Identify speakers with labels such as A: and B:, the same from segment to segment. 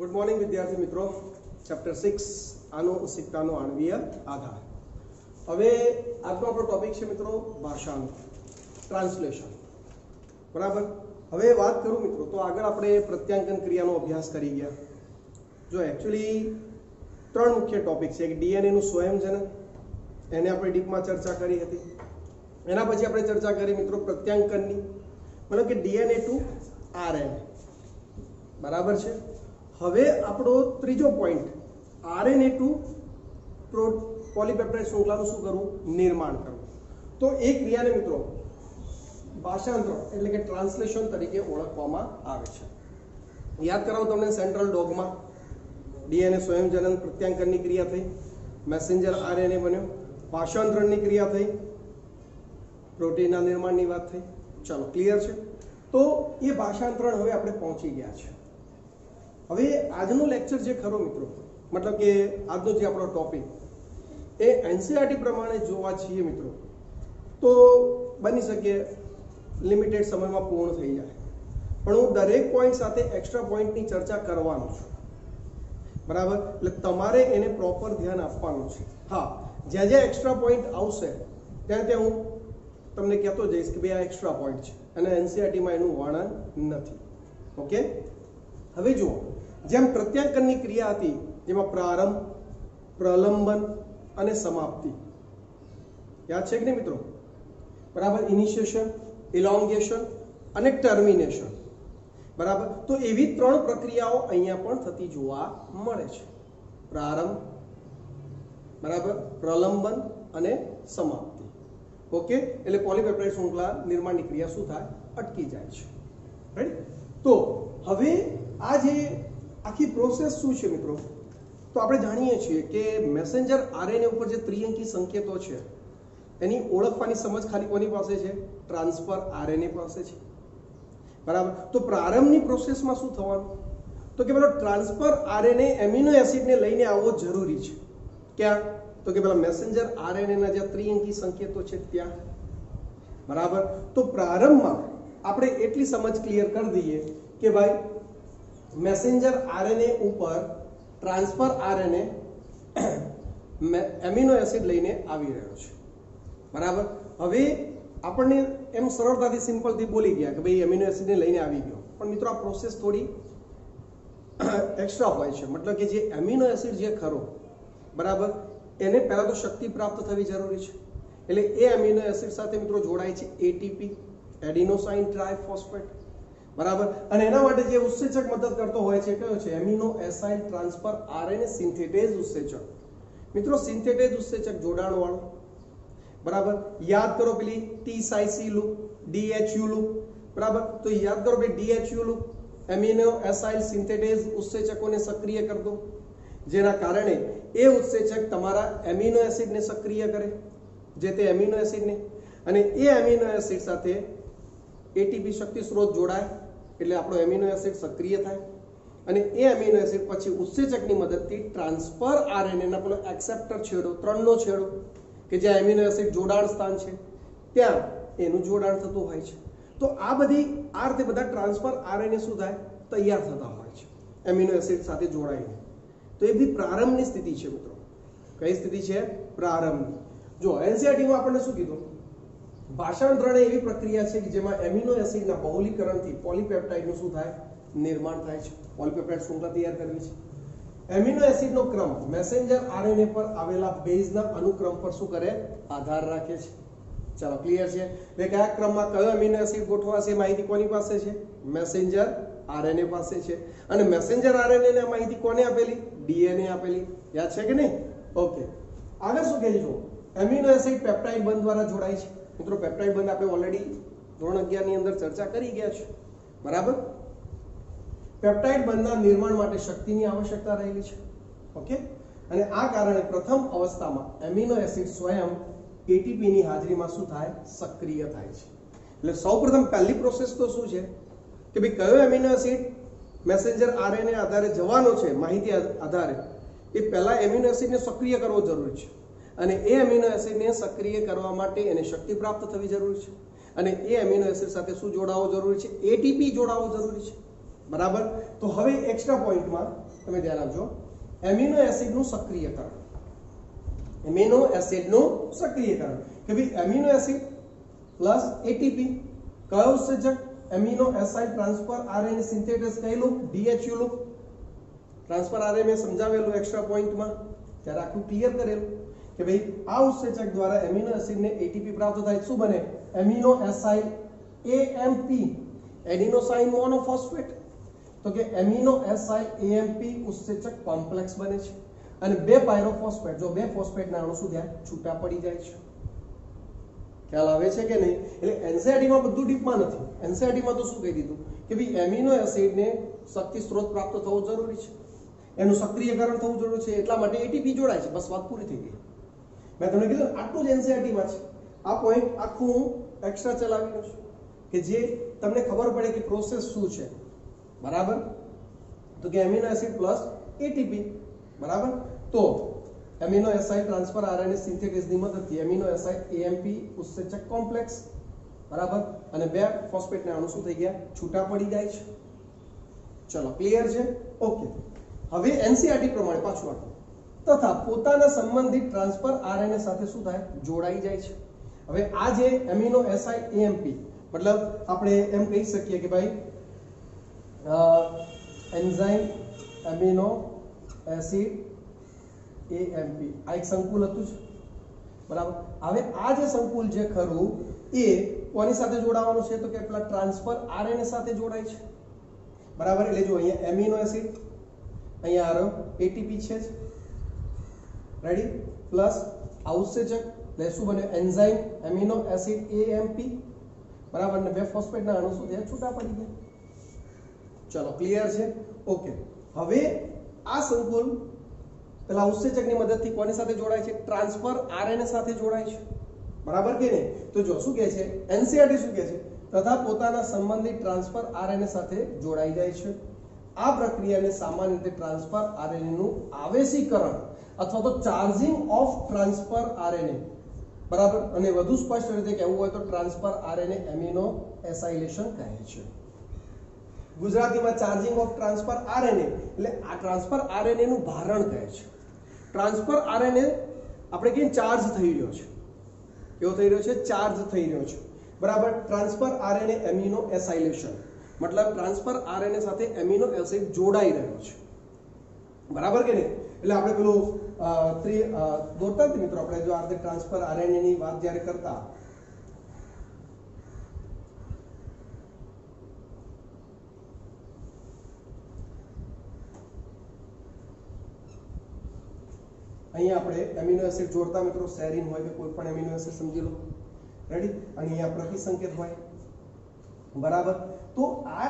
A: Good morning વિદ્યાર્થી મિત્રો. Chapter six આનો સિક્તાનો આણવીય આધાર. હવે આજનો આપણો ટોપિક છે મિત્રો, ભાષાનો. ટ્રાન્સલેશન બરાબર? હવે વાત કરું મિત્રો, તો આગળ આપણે પ્રત્યાંકન ક્રિયાનો અભ્યાસ કરી ગયા. જો એકચ્યુઅલી ત્રણ મુખ્ય ટોપિક છે, એક ડીએનએનું સ્વયંજનક એને આપણે ડીપમાં ચર્ચા કરી હતી. એના પછી આપણે ચર્ચા કરી મિત્રો પ્રત્યાંકનની. મતલબ કે ડીએનએ ટુ આરએનએ બરાબર છે? હવે આપણો ત્રીજો પોઈન્ટ આરએનએ ટુ પોલીપેપ્ટાઇડ શૃંખલાનું શું કરવું? નિર્માણ કરવું. તો એ ક્રિયાને મિત્રો ભાષાંતર એટલે કે ટ્રાન્સલેશન તરીકે ઓળખવામાં આવે છે. યાદ કરાવું તમને સેન્ટ્રલ ડોગમાં ડીએનએ સ્વયંજનન પ્રત્યાંકનની ક્રિયા થઈ મેસેન્જર આરએનએ બન્યો, ભાષાંતરણની ક્રિયા થઈ, પ્રોટીનના નિર્માણની વાત થઈ. ચાલો ક્લિયર છે? તો એ ભાષાંતરણ હવે આપણે પહોંચી ગયા છે. હવે આજનો લેક્ચર જે ખરો મિત્રો, મતલબ કે આજનો જે આપણો ટોપિક એ એનસીઆરટી પ્રમાણે જોવા છીએ મિત્રો, તો બની શકે લિમિટેડ સમયમાં પૂર્ણ થઈ જાય. પણ હું દરેક પોઈન્ટ સાથે એક્સ્ટ્રા પોઈન્ટની ચર્ચા કરવાનો છું. બરાબર? એટલે તમારે એને પ્રોપર ધ્યાન આપવાનું છે. હા, જ્યાં જ્યાં એક્સ્ટ્રા પોઈન્ટ આવશે, ત્યાં ત્યાં હું તમને કહેતો જઈશ કે ભાઈ આ એક્સ્ટ્રા પોઈન્ટ છે. અને એનસીઆરટીમાં એનું વર્ણન નથી. ઓકે હવે જુઓ. જેમ પ્રત્યાંકનની ક્રિયા હતી, જેમાં પ્રારંભ, પ્રલંબન અને સમાપ્તિ. યાદ છે કે નહીં મિત્રો? બરાબર? ઇનિશિએશન ઇલોંગેશન અને ટર્મિનેશન બરાબર? તો એવી ત્રણ પ્રક્રિયાઓ અહીંયા પણ થતી જોવા મળે છે. પ્રારંભ, બરાબર? પ્રલંબન અને સમાપ્તિ. ઓકે? એટલે પોલીપેપ્ટાઇડ શૃંખલા નિર્માણની ક્રિયા શું થાય? અટકી જાય છે. રાઈટ તો હવે આ જે આખી પ્રોસેસ શું છે મિત્રો? તો આપણે જાણીએ છીએ કે મેસેન્જર આરએનએ ઉપર જે ત્રિઅંકી સંકેતો છે, એની ઓળખવાની સમજ ખાલી કોની પાસે છે? ટ્રાન્સફર આરએનએ પાસે છે. બરાબર? તો પ્રારંભની પ્રોસેસમાં શું થવાનું? તો કે પેલો ટ્રાન્સફર આરએનએ એમિનો એસિડને લઈને આવવો જરૂરી છે. ક્યાં? તો કે પેલા મેસેન્જર આરએનએના જે ત્રિઅંકી સંકેતો છે ત્યાં. બરાબર? તો પ્રારંભમાં આપણે એટલી સમજ ક્લિયર કરી દઈએ કે ભાઈ મેસેન્જર આરએનએ ઉપર ટ્રાન્સફર આરએનએ એમિનો એસિડ લઈને આવી રહ્યો છે. બરાબર? હવે આપણને એમ સરળતાથી સિમ્પલથી બોલી ગયા કે ભાઈ એમિનો એસિડને લઈને આવી ગયો. પણ મિત્રો આ પ્રોસેસ થોડી એક્સ્ટ્રા હોય છે. મતલબ કે જે એમિનો એસિડ જે ખરો, બરાબર? એને પહેલાં તો શક્તિ પ્રાપ્ત થવી જરૂરી છે. એટલે એ એમિનો એસિડ સાથે મિત્રો જોડાય છે એટીપી એડિનોસાઇન ટ્રાયફોસ્ફેટ બરાબર? અને એના માટે જે ઉત્સેચક મદદ કરતો હોય છે કયો છે? Amino acyl transfer RNA synthetase ઉત્સેચક. મિત્રો સિન્થેટેઝ ઉત્સેચક જોડાણ વાળો બરાબર? યાદ કરો પેલી T psi C loop DHU loop. બરાબર? તો યાદ કરો ભાઈ DHU loop, amino acyl synthetase ઉત્સેચકોને સક્રિય કરી દો. જેના કારણે એ ઉત્સેચક તમારા એમિનો એસિડને સક્રિય કરે, જે તે એમિનો એસિડને. અને એ એમિનો એસિડ સાથે એટીપી શક્તિ સ્ત્રોત જોડાય. એટલે આપણો એમિનો એસિડ સક્રિય થાય. અને એ એમિનો એસિડ પછી ઉત્સેચકની મદદથી ટ્રાન્સફર આરએનએ ના પેલો એક્સેપ્ટર છેડો, ત્રણનો છેડો, કે જ્યાં એમિનો એસિડ જોડાણ સ્થાન છે, ત્યાં એનું જોડાણ થતું હોય છે. તો આ બધી, આ રીતે બધા ટ્રાન્સફર આરએનએ શું થાય? તૈયાર થતા હોય છે. એમિનો એસિડ સાથે જોડાઈને. તો એ બધી પ્રારંભની સ્થિતિ છે, મિત્રો. કઈ સ્થિતિ છે? પ્રારંભની. જો એનસીઆરટીમાં આપણને શું કીધું? ભાષાંતરણ એવી પ્રક્રિયા છે કે જેમાં એમિનો એસિડના બહુલીકરણથી પોલીપેપ્ટાઇડનું શું થાય? નિર્માણ થાય છે. પોલીપેપ્ટાઇડ શૃંખલા તૈયાર કરવી છે. એમિનો એસિડનો ક્રમ મેસેન્જર આરએનએ પર આવેલા બેઝના અનુક્રમ પર શું કરે? આધાર રાખે છે. ચાલો, ક્લિયર છે? એટલે કયા ક્રમમાં કયો એમિનો એસિડ ગોઠવાશે માહિતી કોની પાસે છે? મેસેન્જર આરએનએ પાસે છે. અને મેસેન્જર આરએનએ ને માહિતી કોને આપેલી? ડીએનએ આપેલી. યાદ છે કે નહીં? ઓકે. આગળ શું કહેજો એમિનો એસિડ પેપ્ટાઇડ બંધ દ્વારા જોડાય છે. મિત્રો પેપ્ટાઇડ બંધ આપણે ઓલરેડી ધોરણ અગિયારની અંદર ચર્ચા કરી ગયા છે. બરાબર? પેપ્ટાઇડ બંધના નિર્માણ માટે શક્તિની આવશ્યકતા રહેલી છે. ઓકે? અને આ કારણે પ્રથમ અવસ્થામાં એમિનો એસિડ સ્વયં એટીપી ની હાજરીમાં શું થાય? સક્રિય થાય છે. એટલે સૌપ્રથમ પહેલી પ્રોસેસ તો શું છે? કે ભાઈ કયો એમિનો એસિડ મેસેન્જર આરએનએ આધારે જવાનો છે? માહિતી આધારે. એ પહેલા એમિનો એસિડને સક્રિય કરવો જરૂરી છે. અને એ એમિનો એસિડને સક્રિય કરવા માટે એને શક્તિ પ્રાપ્ત થવી જરૂરી છે. અને એ એમિનો એસિડ સાથે શું જોડાવવો જરૂરી છે? એટીપી જોડાવો જરૂરી છે. બરાબર? તો હવે એક્સ્ટ્રા પોઈન્ટમાં તમે ધ્યાન આપજો. એમિનો એસિડનું સક્રિયકરણ. એમિનો એસિડનું સક્રિયકરણ. કે ભાઈ એમિનો એસિડ પ્લસ એટીપી કયો ઉત્સર્જક? Amino acid transfer RNA synthetase કહેલું? ડીએચયુ લૂપ ટ્રાન્સફર આરએનએ સમજાવેલું એક્સ્ટ્રા પોઈન્ટમાં ત્યારે આખું ક્લિયર કરેલું. કે ભાઈ, આ ઉત્સેચક દ્વારા એમિનો એસિડને એટીપી પ્રાપ્ત થાય. શું બને? Amino acyl AMP adenosine monophosphate. તો કે એમિનો એસાઇલ એએમપી ઉત્સેચક કોમ્પ્લેક્સ બને છે. અને બે પાયરોફોસ્ફેટ, જો બે ફોસ્ફેટના અણુ શું થયા છૂટા પડી જાય છે. ખ્યાલ આવે છે કે નહીં? એટલે એનસીઆરટીમાં બધું ડીપમાં નથી. એનસીઆરટીમાં તો શું કહી દીધું? કે ભાઈ, એમિનો એસિડને શક્તિ સ્ત્રોત પ્રાપ્ત થવો જરૂરી છે. એનું સક્રિયકરણ થવું જરૂરી છે. એટલા માટે એટીપી જોડાય છે. બસ વાત પૂરી થઈ ગઈ. મેં તમને કીધું આટલું જ એનસીઆરટીમાં છે. આ પોઈન્ટ આખું હું એક્સ્ટ્રા ચલાવી લઉં છું. કે જે તમને ખબર પડે કે પ્રોસેસ શું છે. બરાબર? તો કે એમિનો એસિડ પ્લસ એટીપી બરાબર? તો એમિનો એસાઇડ ટ્રાન્સફર આરએનએ સિન્થેટિસની મદદથી એમિનો એસાઇડ એએમપી ઉત્સેચક કોમ્પ્લેક્સ બરાબર? અને બે ફોસ્ફેટના અણુ શું થઈ ગયા? છૂટા પડી જાય છે. ચલો ક્લિયર છે? ઓકે હવે એનસીઆરટી પ્રમાણે પાછું આપો તથા પોતાના સંબંધિત ટ્રાન્સફર આરએનએ સાથે શું થાય? જોડાઈ જાય છે. હવે આ જે એમિનો એસઆઈ એએમપી, મતલબ આપણે એમ કહી શકીએ કે ભાઈ એન્ઝાઇમ એમિનો એસિડ એએમપી. આ એક સંકુલ હતું જ. બરાબર? હવે આ જે સંકુલ છે ખરું, એ કોની સાથે જોડાવાનું છે? તો કે પેલા ટ્રાન્સફર આરએનએ સાથે જોડાય છે. બરાબર? એટલે જો અહીંયા એમિનો એસિડ, અહીંયા આરો, એટીપી છે જ. રેડી પ્લસ આ ઉત્સેચક એટલે શું બને? એન્ઝાઇમ એમિનો એસિડ એએમપી બરાબર? ને બે ફોસ્ફેટના અણુ શું થયા? છૂટા પડી ગયા. ચલો ક્લિયર છે? ઓકે હવે આ સંકુલ પેલા ઉત્સેચકની મદદથી કોની સાથે જોડાય છે? ટ્રાન્સફર આરએનએ સાથે જોડાય છે. બરાબર કે નહીં? તો જો, શું કહે છે? એનસીઆરટી શું કહે છે? તથા પોતાના સંબંધિત ટ્રાન્સફર આરએનએ સાથે જોડાઈ જાય છે. આ પ્રક્રિયાને સામાન્ય રીતે ટ્રાન્સફર આરએનએ નું આવેશીકરણ અથવા તો ચાર્જિંગ ઓફ ટ્રાન્સફર આરએનએ બરાબર? અને વધુ સ્પષ્ટ રીતે કહેવું હોય તો ટ્રાન્સફર આરએનએ એમિનો એસાઇલેશન કહે છે. ગુજરાતીમાં ચાર્જિંગ ઓફ ટ્રાન્સફર આરએનએ એટલે આ ટ્રાન્સફર આરએનએ નું ભારણ કહે છે. ટ્રાન્સફર આરએનએ આપણે કહીએ ચાર્જ થઈ રહ્યો છે? કેવો થઈ રહ્યો છે? ચાર્જ થઈ રહ્યો છે. બરાબર? ટ્રાન્સફર આરએનએ એમિનો એસાઇલેશન મતલબ ટ્રાન્સફર આરએનએ સાથે એમિનો એસિડ જોડાઈ રહ્યો છે. બરાબર કે નહીં? એટલે આપણે પેલું ત્રિ અ, દોરતા મિત્રો આપણે જો આ રીતે ટ્રાન્સફર આરએનએ ની વાત જ્યારે કરતા. અહીંયા આપણે એમિનો એસિડ જોડતા મિત્રો સેરીન હોય કે કોઈ પણ એમિનો એસિડ સમજી લો. રેડી અને અહીંયા પ્રતિસંકેત હોય. બરાબર? તો આ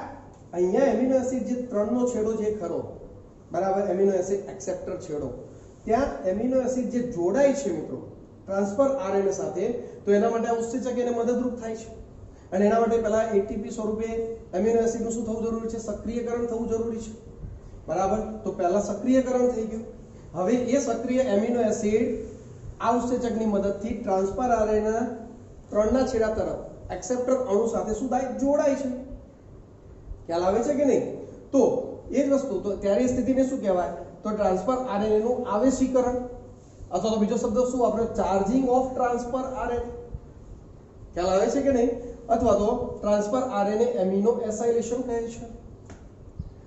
A: અહીંયા એમિનો એસિડ જે ત્રણનો છેડો જે ખરો. બરાબર? એમિનો એસિડ એક્સેપ્ટર છેડો. ત્યાં એમિનો એસિડ જે જોડાય છે મિત્રો, ટ્રાન્સફર આરએનએ સાથે, તો એના માટે ઉત્સેચક એને મદદરૂપ થાય છે. અને એના માટે પહેલા એટીપી સ્વરૂપે એમિનો એસિડનું શું થવું જરૂરી છે? સક્રિયકરણ થવું જરૂરી છે. બરાબર? તો પહેલા સક્રિયકરણ થઈ ગયું. હવે એ સક્રિય એમિનો એસિડ આ ઉત્સેચકની મદદથી ટ્રાન્સફર આરએનએ ત્રણના છેડા તરફ, એક્સેપ્ટર અણુ સાથે શું થાય જોડાય છે. ખ્યાલ આવે છે કે નહીં? તો એ જ વસ્તુ, તો ત્યારે સ્થિતિને શું કહેવાય? તો ટ્રાન્સફર આરએનએ નું આવેશીકરણ. અથવા તો બીજો શબ્દ શું? આપણે ચાર્જિંગ ઓફ ટ્રાન્સફર આરએનએ ખ્યાલ આવે છે કે નહીં? અથવા તો ટ્રાન્સફર આરએનએ એમિનો એસાઇલેશન કહે છે.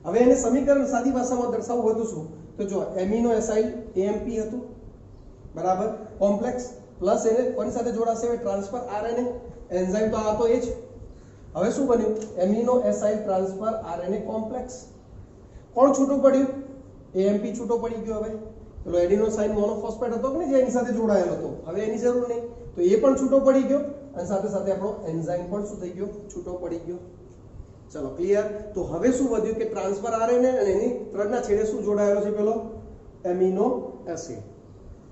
A: હવે એને સમીકરણ સાદી ભાષામાં દર્શાવવું હોય તો શું? તો જો એમિનો એસાઇલ એએમપી હતું. બરાબર? કોમ્પ્લેક્સ પ્લસ એને કોની સાથે જોડાશે? હવે ટ્રાન્સફર આરએનએ એન્ઝાઇમ તો આ તો એ જ. હવે શું બન્યું? Amino acyl transfer RNA complex કોણ છૂટું પડ્યું? એએમપી છૂટો પડી ગયો હવે. પેલો એડિનોસાઇન મોનોફોસ્ફેટ હતો કે જે એની સાથે જોડાયેલો હતો? હવે એની જરૂર નહીં. તો એ પણ છૂટો પડી ગયો અને સાથે સાથે આપણો એન્ઝાઇમ પણ શું થઈ ગયો? છૂટો પડી ગયો. ચલો ક્લિયર તો હવે શું વધ્યું કે ટ્રાન્સફર આરએનએ અને એની ત્રણના છેડે શું જોડાયેલો છે પેલો? Amino acid.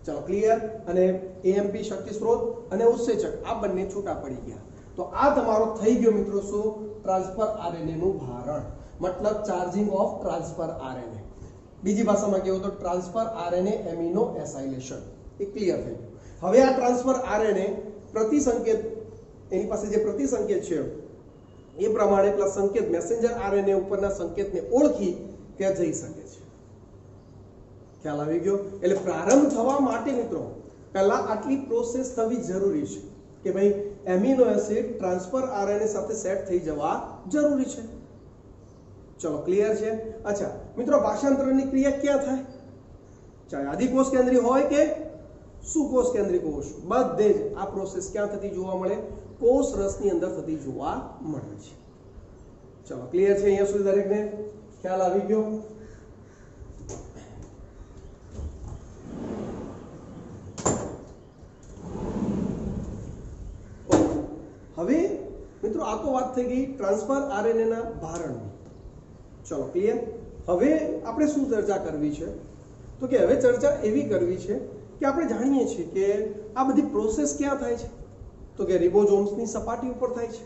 A: ચલો ક્લિયર અને એએમપી શક્તિ સ્ત્રોત અને ઉત્સેચક, આ બંને છૂટા પડી ગયા. તો આ તમારો થઈ ગયો મિત્રો શું? ટ્રાન્સફર આરએનએ નું ભારણ. મતલબ ચાર્જિંગ ઓફ ટ્રાન્સફર આરએનએ બીજી ભાષામાં કહેવું તો ટ્રાન્સફર આરએનએ એમિનો એસાઇલેશન. એ ક્લિયર થઈ ગયું. હવે આ ટ્રાન્સફર આરએનએ પ્રતિસંકેત, એની પાસે જે પ્રતિસંકેત છે, એ પ્રમાણે પેલા સંકેત મેસેન્જર આરએનએ ઉપરના સંકેતને ઓળખી ત્યાં જઈ શકે છે. ખ્યાલ આવી ગયો? એટલે પ્રારંભ થવા માટે મિત્રો, પહેલા આટલી પ્રોસેસ થવી જરૂરી છે કે ભાઈ, એમિનો એસિડ ટ્રાન્સફર આરએનએ સાથે સેટ થઈ જવા જરૂરી છે. ચલો ક્લિયર છે? અચ્છા, મિત્રો ભાષાંતરની ક્રિયા ક્યાં થાય? ચાહે આદિકોષ કેન્દ્રી હોય કે સુકોષ કેન્દ્રી કોષ બધે જ આ પ્રોસેસ ક્યાં થતી જોવા મળે? કોષ રસની અંદર થતી જોવા મળે છે. ચલો ક્લિયર છે અહીંયા સુધી દરેકને? ખ્યાલ આવી ગયો? હવે, મિત્રો, આ તો વાત થઈ ગઈ ટ્રાન્સફર આરએનએ ના ભારણની. ચલો ક્લિયર હવે આપણે શું ચર્ચા કરવી છે? તો કે હવે ચર્ચા એવી કરવી છે કે આપણે જાણીએ છીએ કે આ બધી પ્રોસેસ ક્યાં થાય છે? તો કે રિબોઝોમ્સની સપાટી ઉપર થાય છે.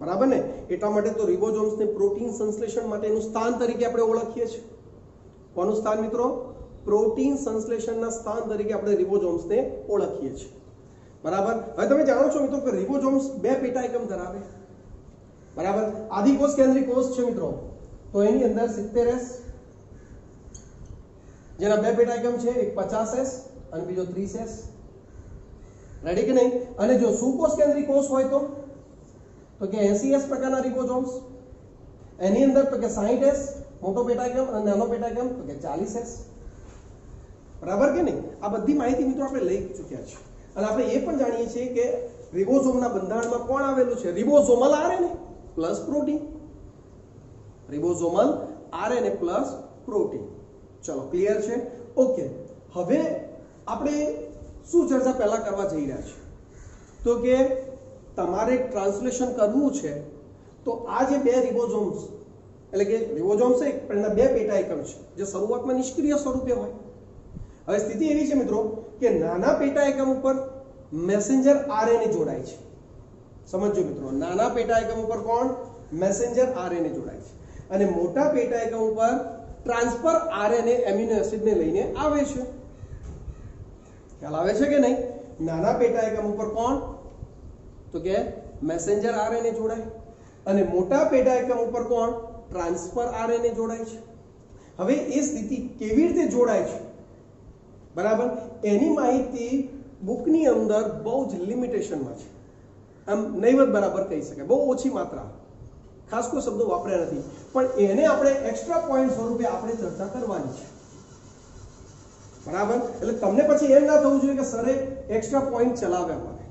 A: બરાબર ને? એટલા માટે તો રિબોઝોમ્સને પ્રોટીન સંશ્લેષણ માટેનું સ્થાન તરીકે આપણે ઓળખીએ છીએ. કોનું સ્થાન મિત્રો? પ્રોટીન સંશ્લેષણના સ્થાન તરીકે આપણે રિબોઝોમ્સને ઓળખીએ છીએ. બરાબર? હવે તમે જાણો છો મિત્રો કે રિબોઝોમ્સ બે પેટા એકમ ધરાવે બરાબર? આદિકોષ કેન્દ્રિક કોષ છે મિત્રો. તો એની અંદર 70s જેના બે પેટા એકમ છે, એક 50s અને બીજો 30s રેડી કે નહીં? અને જો સુકોષ કેન્દ્રી કોષ હોય તો? તો કે 80s પ્રકારના રિબોઝોમ્સ એની અંદર તો કે 60s મોટો પેટા અને નાનો પેટા એકમ, તો કે 40s બરાબર કે નહીં? આ બધી માહિતી મિત્રો આપણે લઈ ચૂક્યા છે અને આપણે એ પણ જાણીએ છીએ કે રિબોઝોમના બંધારણમાં કોણ આવેલું છે? Ribosomal RNA plus protein ribosomal RNA plus protein. ચલો, ક્લિયર છે? ઓકે, હવે આપણે શું ચર્ચા પહેલા કરવા જઈ રહ્યા છીએ? તો કે તમારે ટ્રાન્સલેશન કરવું છે, તો આ જે બે રિબોઝોમ્સ, એટલે કે રિબોઝોમ્સ એક એના બે પેટા એકમ છે, જે શરૂઆતમાં નિષ્ક્રિય સ્વરૂપે હોય. હવે સ્થિતિ એવી છે મિત્રો, કે નાના પેટા એકમ ઉપર મેસેન્જર આરએનએ જોડાય છે. સમજો મિત્રો, નાના પેટા એકમ ઉપર કોણ? મેસેન્જર આરએનએ જોડાય છે. અને મોટા પેટા એકમ ઉપર ટ્રાન્સફર આરએનએ એમિનો એસિડને લઈને આવે છે. ખ્યાલ આવે છે કે નહીં? નાના પેટા એકમ ઉપર કોણ? તો કે મેસેન્જર આરએનએ જોડાય. અને મોટા પેટા એકમ ઉપર કોણ? ટ્રાન્સફર આરએનએ જોડાય છે. હવે એ સ્થિતિ કેવી રીતે જોડાય છે? બરાબર? એની માહિતી બુકની અંદર બહુ જ લિમિટેશનમાં છે. આમ નહીવત બરાબર કહી શકાય. બહુ ઓછી માત્રા ખાસ કોઈ શબ્દો વાપર્યા નથી. પણ એને આપણે એક્સ્ટ્રા પોઈન્ટ સ્વરૂપે આપણે ચર્ચા કરવાની છે. બરાબર? એટલે તમને પછી એમ ના થવું જોઈએ કે સરે એક્સ્ટ્રા પોઈન્ટ ચલાવ્યા મને.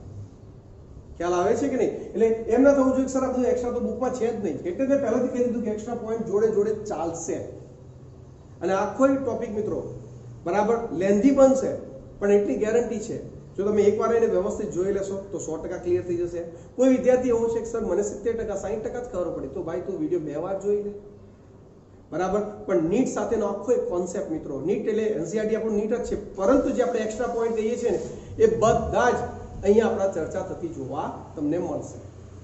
A: ખ્યાલ આવે છે કે નહીં? એટલે એમ ના થવું જોઈએ કે સર, આ બધું એક્સ્ટ્રા તો બુકમાં છે જ નહીં. એટલે મેં પહેલાથી કહી દીધું કે એક્સ્ટ્રા પોઈન્ટ જોડે જોડે ચાલશે. અને આખો ટોપિક મિત્રો, બરાબર? લેન્ધી બનશે પણ એટલી ગેરંટી છે. જો તમે એકવાર એને વ્યવસ્થિત જોઈ લેશો, તો સો ટકા ક્લિયર થઈ જશે. કોઈ વિદ્યાર્થી એવો છે કે, સર, મને સિત્તેર ટકા, સાહીઠ ટકા જ ખબર પડી. તો ભાઈ, તું વીડિયો બે વાર જોઈ લે. બરાબર? પણ નીટ સાથેનો આખો એક કોન્સેપ્ટ મિત્રો, નીટ એટલે એનસીઆરટી આપણું નીટ જ છે. પરંતુ જે આપણે એક્સ્ટ્રા પોઈન્ટ કહીએ છીએ ને, એ બધા જ અહીંયા આપણા ચર્ચા થતી જોવા તમને મળશે.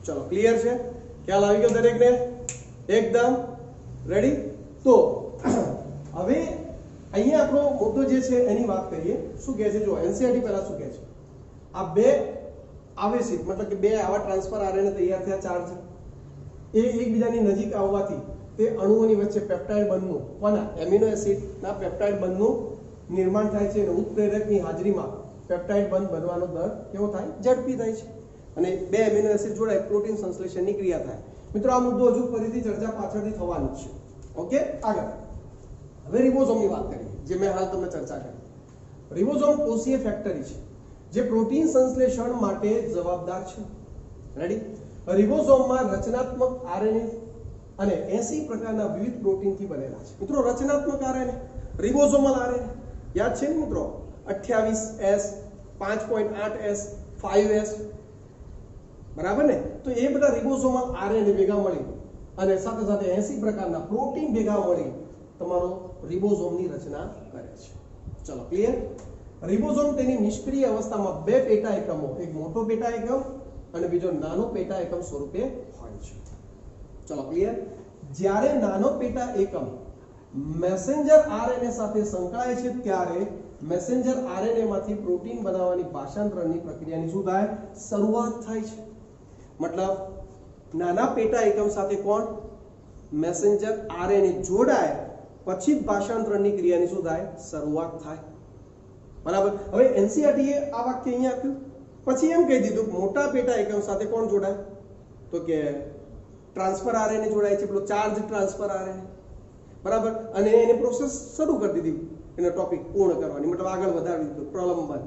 A: ચલો ક્લિયર છે? ખ્યાલ આવી ગયો દરેકને? એકદમ. રેડી તો, હવે અહીંયા આપણો મુદ્દો જે છે એની વાત કરીએ, શું કહે છે? જો એનસીઆરટી પહેલા શું કહે છે? આ બે આવેશિત મતલબ કે બે આવા ટ્રાન્સફર આરએનએ તૈયાર થયા, ચાર છે. એ એકબીજાની નજીક આવવાથી તે અણુઓની વચ્ચે પેપ્ટાઇડ બંધનું, કોના? એમિનો એસિડના પેપ્ટાઇડ બંધનું નિર્માણ થાય છે અને ઉત્પ્રેરકની હાજરીમાં પેપ્ટાઇડ બંધ બનવાનો દર કેવો થાય? ઝડપી થાય છે. અને બે એમિનો એસિડ જોડાય, પ્રોટીન સંશ્લેષણની ક્રિયા થાય. મિત્રો, આ મુદ્દો હજુ ફરીથી ચર્ચા પાછળથી થવાની છે. ઓકે? આગળ. હવે રિબોઝોમની વાત કરીએ. જે મેં હાલ તમને ચર્ચા કરી. રિબોઝોમ કોષીય ફેક્ટરી છે, જે પ્રોટીન સંશ્લેષણ માટે જવાબદાર છે. રેડી રિબોઝોમમાં રચનાત્મક આરએનએ અને 80 પ્રકારના વિવિધ પ્રોટીનથી બનેલા છે. મિત્રો, રચનાત્મક આરએનએ, રિબોઝોમલ આરએનએ, યાદ છે ને મિત્રો? 28S 5.8S 5S બરાબર ને? તો એ બધા રિબોઝોમલ આરએનએ ભેગા મળી અને સાથે સાથે 80 પ્રકારના પ્રોટીન ભેગા મળી તમારો રિબોઝોમની રચના કરે છે. ચલો ક્લિયર રિબોઝોમ તેની નિષ્ક્રિય અવસ્થામાં બે પેટા એકમો એક મોટો પેટા એકમ અને બીજો નાનો પેટા એકમ સ્વરૂપે હોય છે. ચલો ક્લિયર જ્યારે નાનો પેટા એકમ મેસેન્જર આરએનએ સાથે સંકળાય છે, ત્યારે મેસેન્જર આરએનએ માંથી પ્રોટીન બનાવવાની ભાષાંતરણની પ્રક્રિયાની શું થાય શરૂઆત થાય છે. મતલબ, નાના પેટા એકમ સાથે કોણ? મેસેન્જર આરએનએ જોડાય પછી જ ભાષાંતરણની ક્રિયાની શું થાય? શરૂઆત થાય. બરાબર? હવે એનસીઆરટી એ આ વાક્ય અહીંયા આપ્યું. પછી એમ કહી દીધું, મોટા પેટા એકમ સાથે કોણ જોડાય? તો કે, ટ્રાન્સફર આરએનએ જોડાય છે. પેલો, ચાર્જ ટ્રાન્સફર આરે બરાબર? અને એની પ્રોસેસ શરૂ કરી દીધી. એનો ટોપિક પૂર્ણ કરવાની, મતલબ આગળ વધારી દીધું, પ્રલંબન.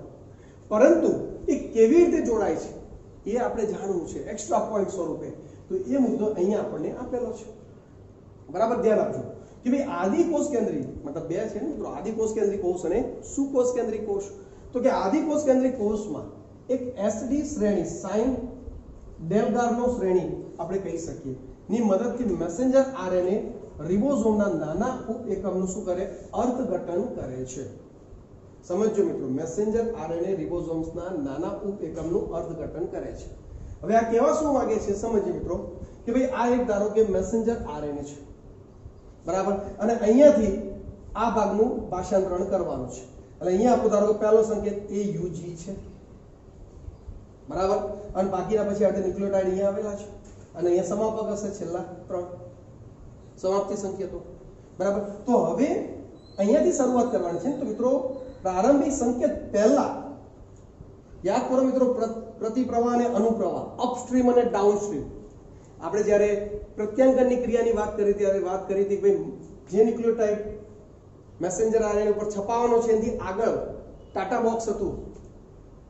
A: પરંતુ એ કેવી રીતે જોડાય છે, એ આપણે જાણવું છે એક્સ્ટ્રા પોઈન્ટ સ્વરૂપે. તો એ મુદ્દો અહીંયા આપણને આપેલો છે. બરાબર? ધ્યાન આપજો. કે ભાઈ આદિ કોષ કેન્દ્રી મતલબ બે છે ને મિત્રો આદિ કોષ કેન્દ્રી કોષ અને સુકોષ કેન્દ્રી કોષ તો કે આદિ કોષ કેન્દ્રી કોષમાં એક એસડી શ્રેણી સાઇન ડેલ્ગાર્નો શ્રેણી આપણે કહી શકીએ. ની મદદથી મેસેન્જર આરએનએ રિબોઝોમના નાના ઉપ એકમનું શું કરે? અર્થઘટન કરે છે. સમજો મિત્રો મેસેન્જર આરએનએ રિબોઝોમ્સના નાના ઉપ એકમનું અર્થઘટન કરે છે. હવે આ કેવા શું માંગે છે? સમજીએ મિત્રો, કે ભાઈ આ એક ધારો કે મેસેન્જર આરએનએ છે. બરાબર? અને અહીંયાથી આ ભાગનું ભાષાંતરણ કરવાનું છે. એટલે અહીંયા આપણો ધારો પહેલો સંકેત એ યુજી છે. બરાબર? અને બાકીના પછી આપણે ન્યુક્લિયોટાઇડ અહીંયા આવેલા છે. અને અહીંયા સમાપક હશે છેલ્લા ત્રણ સમાપ્તિ સંકેતો. બરાબર? તો હવે અહીંયાથી શરૂઆત કરવાની છે. તો મિત્રો, પ્રારંભિક સંકેત પહેલા, યાદ કરો મિત્રો, પ્ર- પ્રતિપ્રવાહ અને અનુપ્રવાહ અપસ્ટ્રીમ અને ડાઉનસ્ટ્રીમ આપણે જ્યારે પ્રત્યાંકનની ક્રિયાની વાત કરી ત્યારે વાત કરી હતી ભાઈ, જે ન્યુક્લિયોટાઇડ મેસેન્જર આરએનએ ઉપર છપાવવાનો છે એની આગળ ટાટા બોક્સ હતું.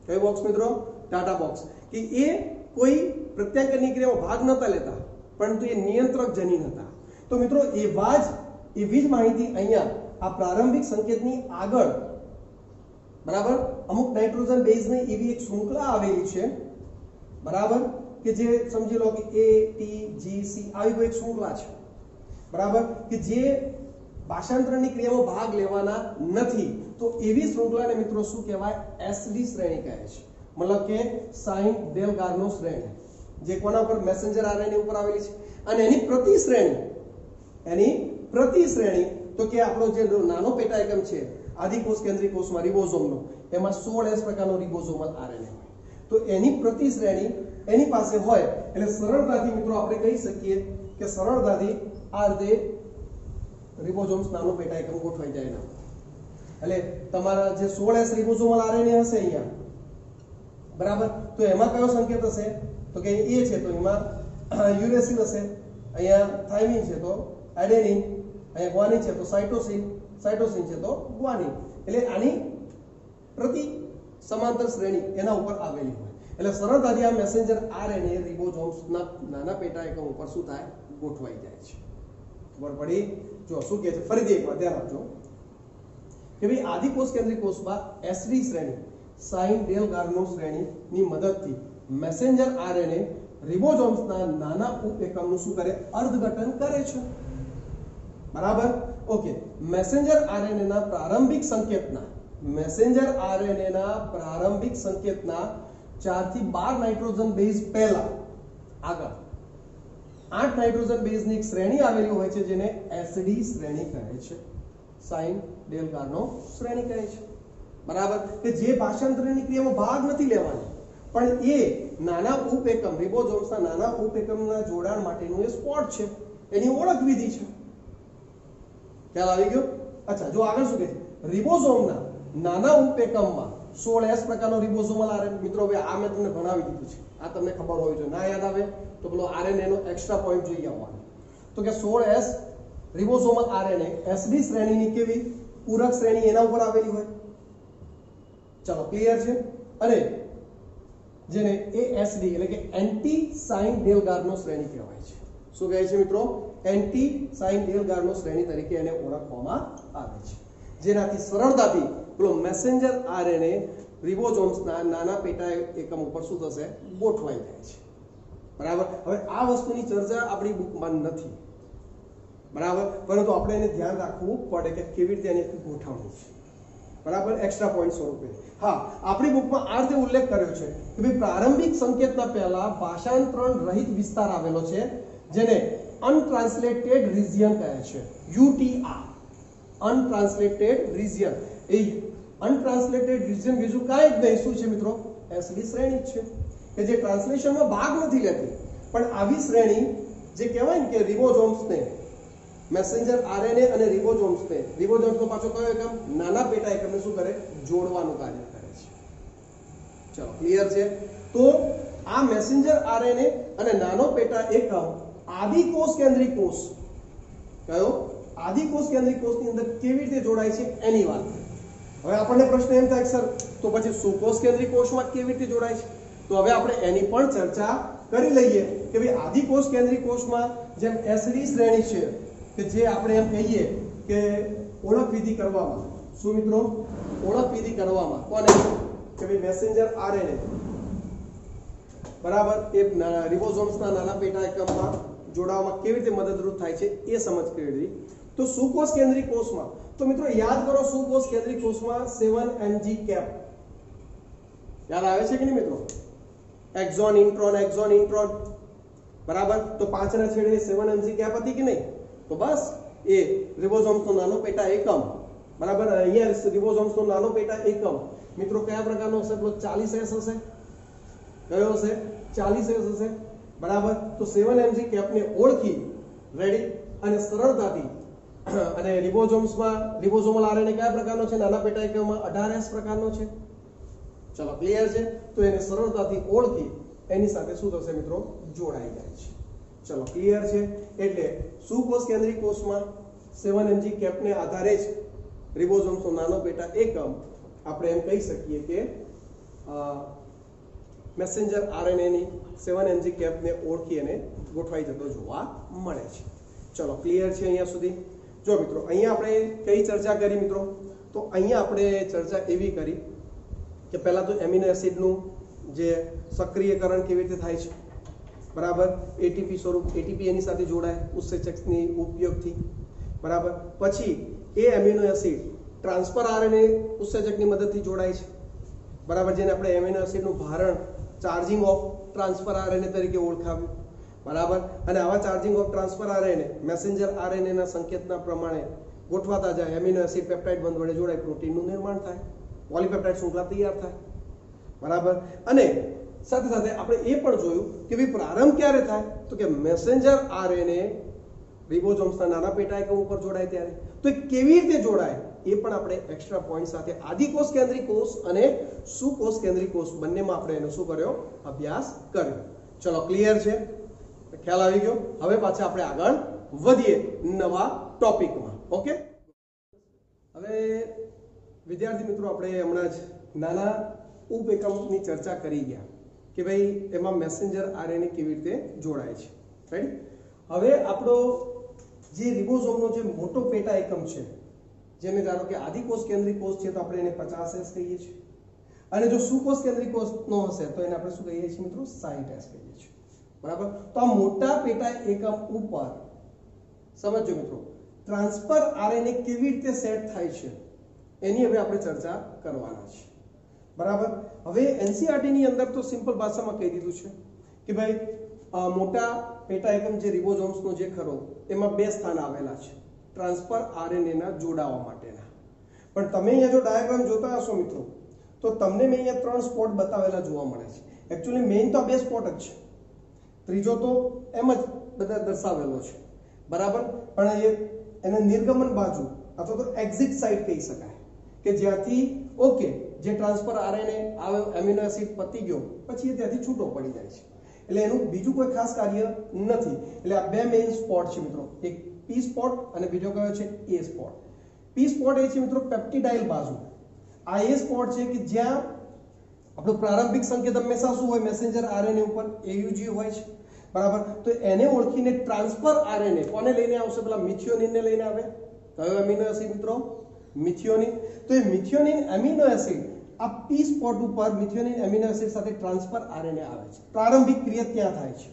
A: કયો બોક્સ મિત્રો? TATA box. કે એ કોઈ પ્રત્યાંકનની ક્રિયામાં ભાગ નતા લેતા, પરંતુ એ નિયંત્રક જનીન હતા. તો મિત્રો, એવા જ, એવી જ માહિતી અહીંયા આ પ્રારંભિક સંકેતની આગળ, બરાબર? અમુક નાઇટ્રોજન બેઝની એવી એક શૃંખલા આવેલી છે. બરાબર? કે જે સમજી લો કે એ ટી જી સી આવી કોઈ એક શૃંખલા છે. બરાબર? કે જે ભાષાંતરની ક્રિયામાં ભાગ લેવાના નથી, તો એવી શૃંખલાને મિત્રો શું કહેવાય? એસડી શ્રેણી કહે છે. મતલબ કે સાઇન ડેલ ગાર્નો શ્રેણી. જે કોના ઉપર? મેસેન્જર આરએનએ ઉપર આવેલી છે. અને એની પ્રતિ શ્રેણી, એની પ્રતિ શ્રેણી, તો કે આપણો જે નાનો પેટા એકમ છે, આદિકોષ કેન્દ્રીય કોષમાં રિબોઝોમનો એમાં 16 એસ પ્રકારનો રિબોઝોમલ આરએનએ તો એની પ્રતિ શ્રેણી એની પાસે હોય એટલે સરળતાથી મિત્રો આપણે કહી શકીએ કે સરળતાથી આ રીતે રિબોઝોમ્સ નાનો પેટા એકમ ગોઠવાઈ જાય એના એટલે તમારા જે સોળ એસ રિબોઝોમલ આરએનએ હશે અહીંયા, બરાબર? તો એમાં કયો સંકેત હશે? તો કે એ છે, તો એમાં યુરેસિન હશે, અહીંયા થાઇમિન છે, તો એડેનિન અહીંયા ગ્વાનિન છે, તો સાઇટોસિન સાઇટોસિન છે, તો ગ્વાનિન એટલે આની પ્રતિ સમાંતર શ્રેણી એના ઉપર આવેલી હોય. એટલે સરળતાથી આ મેસેન્જર આરએનએ રિબોઝોમ્સના નાના પેટા એકમ ઉપર શું થાય? ગોઠવાઈ જાય છે. ખબર પડી? જો, શું કહે છે? ફરીથી એકવાર ધ્યાન આપજો. કે ભાઈ આદિકોષ કેન્દ્રિત કોષમાં એસડી શ્રેણી સાઇન ડેલ ગાર્નો શ્રેણીની મદદથી મેસેન્જર આરએનએ રિબોઝોમ્સના નાના ઉપ એકમનું શું કરે? અર્ધઘટન કરે છે. બરાબર? ઓકે. મેસેન્જર આરએનએ ના પ્રારંભિક સંકેતના મેસેન્જર આરએનએ ના પ્રારંભિક સંકેતના 4 થી બાર નાઇટ્રોજન બેઝ પહેલા આગળ. આઠ નાઇટ્રોજન બેઝની એક શ્રેણી આવેલી હોય છે જેને એસડી શ્રેણી કહે છે. સાઇન ડેલ ગાર્નો શ્રેણી કહે છે. બરાબર? કે જે ભાષાંતરની ક્રિયામાં ભાગ નથી લેવાનો, પણ એ નાના ઉપએકમ રિબોઝોમ્સના નાના ઉપએકમના જોડાણ માટેનું એ સ્પોટ છે. એની ઓળખ વિધિ છે. ખ્યાલ આવી ગયો? અચ્છા, જો આગળ શું કહે છે? રિબોઝોમના નાના ઉપએકમમાં 16 એસ પ્રકારનો રિબોઝોમલ આરએન. મિત્રો, હવે આ મેં તમને ભણાવી દીધું છે. આ તમને ખબર હોવી જોઈએ ના યાદ આવે તો પેલો આરએન એનો એક્સ્ટ્રા પોઈન્ટ જોઈ આવવાનો. તો કે સોળ એસ રિબોઝોમલ આરએનએ એસડી શ્રેણીની કેવી? પૂરક શ્રેણી એના ઉપર આવેલી હોય. ચલો, ક્લિયર છે? અને જેને એએસડી એટલે કે એન્ટી સાઇન ડેલગાર્નો શ્રેણી કહેવાય છે. શું કહે છે મિત્રો? એન્ટી સાઇન ડેલગાર્નો શ્રેણી તરીકે એને ઓળખવામાં આવે છે. જેનાથી સરળતાથી પેલો મેસેન્જર આરએનએ રિબોઝોમ્સના નાના પેટા એકમ ઉપર શું થશે? ગોઠવાઈ જાય છે. બરાબર? હવે આ વસ્તુની ચર્ચા આપણી બુકમાં નથી. બરાબર? પરંતુ આપણે એને ધ્યાન રાખવું પડે કે કેવી રીતે એની ગોઠવણી છે. બરાબર? એક્સ્ટ્રા પોઈન્ટ સ્વરૂપે. હા, આપણી બુકમાં આ રીતે ઉલ્લેખ કર્યો છે કે ભાઈ પ્રારંભિક સંકેતના પહેલા ભાષાંતરણ રહિત વિસ્તાર આવેલો છે, જેને અનટ્રાન્સલેટેડ રિજિયન કહે છે યુટીઆર અનટ્રાન્સલેટેડ રિજિયન એ અનટ્રાન્સલેટેડ રિજિયન બીજું કાંઈ જ નહીં. શું છે મિત્રો? એસડી શ્રેણી છે. કે જે ટ્રાન્સલેશનમાં ભાગ નથી લેતી. પણ આવી શ્રેણી જે કહેવાય ને કે રિબોઝોમ્સને મેસેન્જર આરએનએ અને રિબોઝોમ્સને રિબોઝોમ્સનો પાછો કયો એકમ? નાના પેટા એકમને શું કરે? જોડવાનું કાર્ય કરે છે. ચલો ક્લિયર છે? તો આ મેસેન્જર આરએનએ અને નાનો પેટા એકમ આદિકોષ કેન્દ્રિક કોષ, કયો? આદિકોષ કેન્દ્રિક કોષની અંદર કેવી રીતે જોડાય છે? એની વાત. હવે આપણને પ્રશ્ન એમ થાય સર, તો પછી સુકોષ કેન્દ્રી કોષમાં કેવી રીતે જોડાય છે? તો હવે આપણે એની પણ ચર્ચા કરી લઈએ કે ભાઈ આદિકોષ કેન્દ્રી કોષમાં જેમ એસડી શ્રેણી છે, કે જે આપણે એમ કહીએ કે ઓળખ વિધિ કરવામાં. શું મિત્રો? ઓળખ વિધિ કરવામાં. કોને? કે ભાઈ મેસેન્જર આરએનએ બરાબર? એ રિબોઝોમ્સના નાના પેટા એકમમાં જોડાવામાં કેવી રીતે મદદરૂપ થાય છે એ સમજ કરી તો સુકોષ કેન્દ્રી કોષમાં તો મિત્રો, યાદ કરો સુકોષ કેન્દ્રિક કોષમાં 7 mg કેપ. યાદ આવે છે કે નહીં મિત્રો? Exon, intron exon, intron. બરાબર? તો પાંચના છેડે 7 mg કેપ હતી કે નહીં? તો બસ, એ રિબોઝોમ્સનો નાનો પેટા એકમ. બરાબર? અહીંયા રિબોઝોમ્સનો નાનો પેટા એકમ. મિત્રો, કયા પ્રકારનો હશે પેલો 40 એસ હશે. કયો હશે? 40 એસ હશે. બરાબર? તો 7 mg કેપને ઓળખી, રેડી અને સરળતાથી અને રિબોઝોમ્સમાં, રિબોઝોમલ આરએનએ કયા પ્રકારનો છે? નાના પેટા એકમમાં 18S પ્રકારનો છે. ચલો ક્લિયર છે? તો એને સરળતાથી ઓળખી એની સાથે શું થશે મિત્રો? જોડાઈ જાય છે. ચલો ક્લિયર છે? એટલે સુકોષ કેન્દ્રિત કોષમાં 7 mg કેપને આધારે જ રિબોઝોમ્સનો નાનો પેટા એકમ આપણે એમ કહી શકીએ કે મેસેન્જર આરએનએની ની 7 mg કેપને ઓળખી અને ગોઠવાઈ જતો જોવા મળે છે. ચલો ક્લિયર છે અહીંયા સુધી? જો મિત્રો, અહીંયા આપણે કઈ ચર્ચા કરી મિત્રો? તો અહીંયા આપણે ચર્ચા એવી કરી કે પહેલાં તો એમિનો એસિડનું જે સક્રિયકરણ કેવી રીતે થાય છે? બરાબર? એટીપી સ્વરૂપ એટીપી એની સાથે જોડાય, ઉત્સેચકની ઉપયોગથી. બરાબર? પછી એ એમિનો એસિડ ટ્રાન્સફર આરએનએ ઉત્સેચકની મદદથી જોડાય છે. બરાબર? જેને આપણે એમિનો એસિડનું ભારણ ચાર્જિંગ ઓફ ટ્રાન્સફર આરએનએ તરીકે ઓળખાવ્યું બરાબર? અને આવા charging of transfer RNA messenger RNA ના સંકેતના પ્રમાણે ગોઠવાતા જાય. એમિનો એસિડ પેપ્ટાઇડ બંધ વડે જોડાય, પ્રોટીનનું નિર્માણ થાય. પોલીપેપ્ટાઇડ શૃંખલા તૈયાર થાય. બરાબર? અને સાથે સાથે આપણે એ પણ જોયું કે ભાઈ પ્રારંભ ક્યારે થાય? તો કે મેસેન્જર આરએનએ રિબોઝોમ્સના નાના પેટા એકમ ઉપર જોડાય ત્યારે? તો કેવી રીતે જોડાય? એ પણ આપણે એક્સ્ટ્રા પોઈન્ટ સાથે આદિકોષ કેન્દ્રિક કોષ અને સુકોષ કેન્દ્રિક કોષ બંનેમાં આપણે એનો શું કર્યો? અભ્યાસ કર્યો. ચલો ક્લિયર છે? ખ્યાલ આવી ગયો. હવે પાછા આપણે આગળ વધીએ નવા ટોપિકમાં. ઓકે? હવે, વિદ્યાર્થી મિત્રો, આપણે હમણાં જ નાના ઉપ એકમની ચર્ચા કરી ગયા કે ભાઈ, એમાં મેસેન્જર આરએનએ કેવી રીતે જોડાય છે. રાઈટ હવે આપણો જે રિબોઝોમનો જે મોટો પેટા એકમ છે, જેને ધારો કે આદિકોષ કેન્દ્રિક કોષ છે, તો આપણે એને 50 એસ કહીએ છીએ. અને જો સુકોષ કેન્દ્રિક કોષનો હશે, તો એને આપણે શું કહીએ છીએ મિત્રો? 60 એસ કહીએ છીએ. બરાબર? તો આ મોટા પેટા એકમ ઉપર સમજો મિત્રો, ટ્રાન્સફર આરએનએ કેવી રીતે સેટ થાય છે, એની હવે આપણે ચર્ચા કરવાના છે. બરાબર? હવે એનસીઆરટી ની અંદર તો સિમ્પલ ભાષામાં કહી દીધું છે કે ભાઈ મોટા પેટા એકમ જે રિબોઝોમ્સનો જે ખરો, એમાં બે સ્થાન આવેલા છે, ટ્રાન્સફર આરએનએ ના જોડાવા માટેના. પણ તમે અહીંયા જો ડાયાગ્રામ જોતા હશો મિત્રો, તો તમને મેં અહીંયા ત્રણ સ્પોટ બતાવેલા જોવા મળે છે. એકચ્યુઅલી મેઇન તો બે સ્પોટ જ છે. ત્રીજો તો એમ જ બધા દર્શાવેલો છે. બરાબર? પણ એ એને નિર્ગમન બાજુ અથવા તો એક્ઝિટ સાઇટ કહી શકાય. કે જ્યાંથી ઓકે જે ટ્રાન્સફર આરએનએ આવે એમિનો એસિડ પતી ગયો, પછી એ ત્યાંથી છૂટો પડી જાય છે. એટલે એનું બીજું કોઈ ખાસ કાર્ય નથી. એટલે આ બે મેઇન સ્પોટ છે મિત્રો. એક પી સ્પોટ અને બીજો કયો છે? એ સ્પોટ પી સ્પોટ એ છે મિત્રો પેપ્ટિડાઇલ બાજુ. આ એ સ્પોટ છે કે જ્યાં આપણું પ્રારંભિક સંકેત હંમેશા શું હોય? મેસેન્જર આરએનએ ઉપર એયુજી હોય છે. બરાબર? તો એને ઓળખીને ટ્રાન્સફર આરએનએ. કોને લઈને આવશે? પેલા મિથિયોનિનને લઈને આવે. કયો એમિનો એસિડ મિત્રો? મિથિયોનિન. તો એ મિથિયોનિન એમિનો એસિડ આ પી સ્પોટ ઉપર મિથિયોનિન એમિનો એસિડ સાથે ટ્રાન્સફર આરએનએ આવે છે. પ્રારંભિક ક્રિયા ત્યાં થાય છે.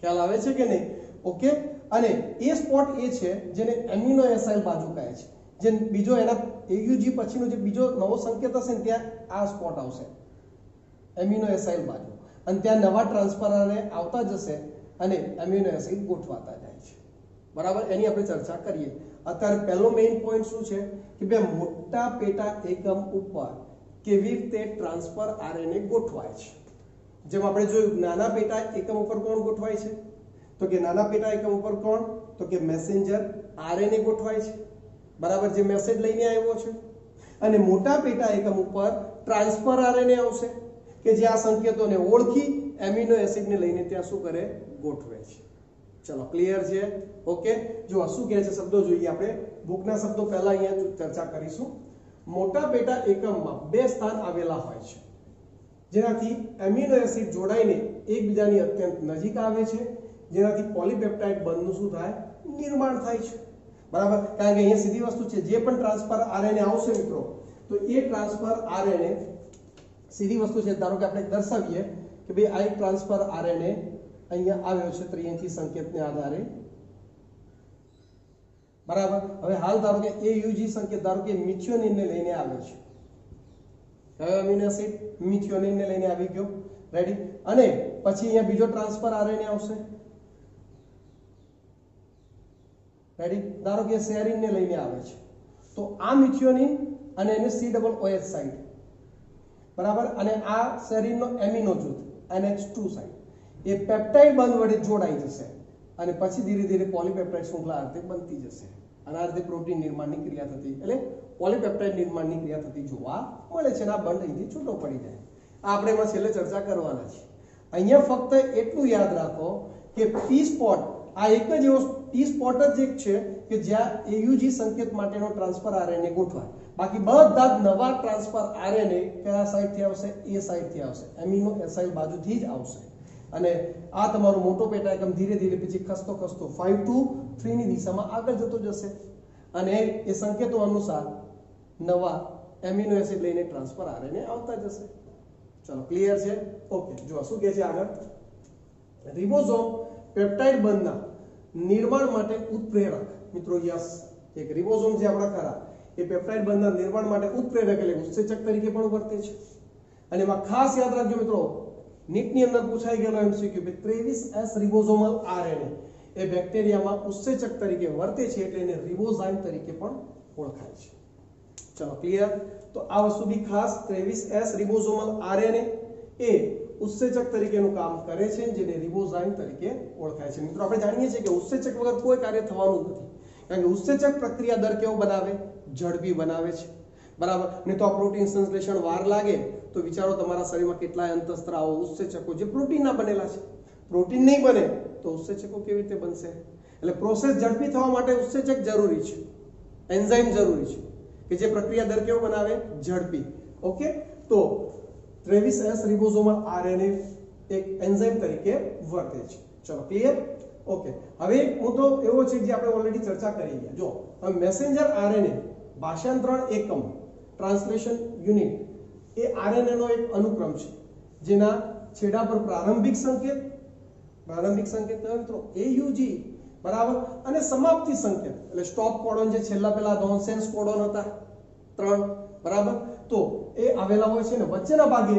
A: ખ્યાલ આવે છે કે નહીં? ઓકે? અને એ સ્પોટ એ છે જેને એમિનો એસાઇલ બાજુ કહે છે. જે બીજો એના એયુજી પછીનો જે બીજો નવો સંકેત હશે ને, ત્યાં આ સ્પોટ આવશે. એમિનો એસાઇલ બાજુ. અને ત્યાં નવા ટ્રાન્સફર આવતા જશે અને એમ્યુનો એસિડ ગોઠવાતા જાય છે. બરાબર? એની આપણે ચર્ચા કરીએ. અત્યારે પહેલો મેઇન પોઈન્ટ શું છે? કે બે મોટા પેટા એકમ ઉપર કેવી રીતે ટ્રાન્સફર આરએનએ ગોઠવાય છે. જેમ આપણે જોયું, નાના પેટા એકમ ઉપર કોણ ગોઠવાય છે? તો કે નાના પેટા એકમ ઉપર કોણ? તો કે મેસેન્જર આરએનએ ગોઠવાય છે. બરાબર? જે મેસેજ લઈને આવ્યો છે. અને મોટા પેટા એકમ ઉપર ટ્રાન્સફર આરએનએ આવશે. કે જે આ સંકેતોને ઓળખી એમિનો એસિડને લઈને ત્યાં શું કરે? ગોઠવે છે. ચલો ક્લિયર છે? ઓકે? જો શું કહે છે શબ્દો જોઈએ આપણે. ભૂખના શબ્દો પહેલા અહીંયા ચર્ચા કરીશું. મોટા પેટા એકમમાં બે સ્થાન આવેલા હોય છે. જેનાથી એમિનો એસિડ જોડાઈને એકબીજાની અત્યંત નજીક આવે છે. જેનાથી પોલીપેપ્ટાઇડ બંધનું શું થાય? નિર્માણ થાય છે. બરાબર? કારણ કે અહીંયા સીધી વસ્તુ છે. જે પણ ટ્રાન્સફર આરએનએ આવશે મિત્રો, તો એ ટ્રાન્સફર આરએનએ સીધી વસ્તુ છે, ધારો કે આપણે દર્શાવીએ કે ભાઈ આ એક ટ્રાન્સફર આરએનએ અહીંયા આવ્યો છે ત્રિયંથી સંકેતને આધારે. બરાબર? હવે હાલ ધારો કે એ યુજી સંકેત, ધારો કે મિથિયોનિનને લઈને આવ્યો છે. કયો એમિનો એસિડ મિથિયોનિનને લઈને આવી ગયો. રેડી અને પછી અહીંયા બીજો ટ્રાન્સફર આરએનએ આવશે. રેડી ધારો કે સેરિનને લઈને આવે છે. તો આ મિથિયોનિન અને એને સી ડબલ ઓએચ સાઇડ બરાબર? અને આ શરીરનો એમિનો જૂથ NH2 સાઇડ એ પેપ્ટાઇડ બંધ વડે જોડાઈ જશે અને પછી ધીરે ધીરે પોલીપેપ્ટાઇડ શૃંખલા આ બનતી જશે. અને આ પ્રોટીન નિર્માણની ક્રિયા થતી, એટલે પોલીપેપ્ટાઇડ નિર્માણની ક્રિયા થતી જોવા મળે છે અને આ બંધ અહીંથી છૂટો પડી જાય. આપણે એમાં છેલ્લે ચર્ચા કરવાના છે અહીંયા ફક્ત એટલું યાદ રાખો કે પી સ્પોટ આ એક જ એવો ટી સ્પોટ જ એક છે કે જ્યાં એયુજી સંકેત માટેનો ટ્રાન્સફર આરએનએ ગોઠવાય. બાકી બધા જ નવા ટ્રાન્સફર આરએનએ કયા સાઈડથી આવશે? એ સાઈડથી આવશે. એમિનો એસાઇલ બાજુથી જ આવશે. અને આ તમારો મોટો પેટા એકમ ધીરે ધીરે પછી ખસતો ખસતો ફાઈવ ટુ થ્રીની દિશામાં આગળ જતો જશે. અને એ સંકેતો અનુસાર નવા એમિનો એસિડ લઈને ટ્રાન્સફર આરએનએ આવતા જશે. ચલો ક્લિયર છે? ઓકે જો શું કહે છે આગળ? રિબોઝોમ પેપ્ટાઇડ બંધના નિર્માણ માટે ઉત્પ્રેરક. મિત્રો, યસ, એક રિબોઝોમ જે આપણા ખરા. એ પેપ્ટાઇડ બંધના નિર્માણ માટે ઉત્પ્રેરક એટલે ઉત્સેચક તરીકે પણ વર્તે છે. અને એમાં ખાસ યાદ રાખજો મિત્રો, નીટની અંદર પૂછાઈ ગયેલો એમસીક્યુ કે 23 એસ રિબોઝોમલ આરએનએ એ બેક્ટેરિયામાં ઉત્સેચક તરીકે વર્તે છે એટલે એને રિબોઝાઇમ તરીકે પણ ઓળખાય છે. ચલો ક્લિયર તો આ વસ્તુ બી ખાસ 23 એસ રિબોઝોમલ આરએનએ એ ઉત્સેચક તરીકેનું કામ કરે છે, જેને રિબોઝાઇમ તરીકે ઓળખાય છે. મિત્રો, આપણે જાણીએ છીએ કે ઉત્સેચક વગર કોઈ કાર્ય થવાનું નથી. કારણ કે ઉત્સેચક પ્રક્રિયા દર કેવો બનાવે? ઝડપી બનાવે છે. બરાબર? નહીં તો આ પ્રોટીન સંશ્લેષણ વાર લાગે તો વિચારો તમારા શરીરમાં કેટલાય અંતસ્ત્રાવો ઉત્સેચકો જે પ્રોટીનના બનેલા છે. પ્રોટીન નહીં બને તો ઉત્સેચકો કેવી રીતે બનશે? એટલે પ્રોસેસ ઝડપી થવા માટે ઉત્સેચક જરૂરી છે. એન્ઝાઇમ જરૂરી છે. કે જે પ્રક્રિયા દર કેવો બનાવે? ઝડપી. ઓકે? તો 23 એસ રિબોઝોમલ આરએનએ એક એન્ઝાઇમ તરીકે વર્તે છે. ચલો ક્લિયર ઓકે હવે એક મુદ્દો એવો છે જે આપણે ઓલરેડી ચર્ચા કરી ગયા. જો, હવે મેસેન્જર આરએનએ ભાષાંતરણ એકમ ટ્રાન્સલેશન યુનિટ એ આરએનએ નો એક અનુક્રમ છે, જેના છેડા પર પ્રારંભિક સંકેત પ્રારંભિક સંકેત કયો મિત્રો એયુજી બરાબર? અને સમાપ્તિ સંકેત. એટલે સ્ટોપ કોડોન જે છેલ્લા પેલા નોનસેન્સ કોડોન હતા, ત્રણ, બરાબર? તો એ આવેલા હોય છે ને વચ્ચેના ભાગે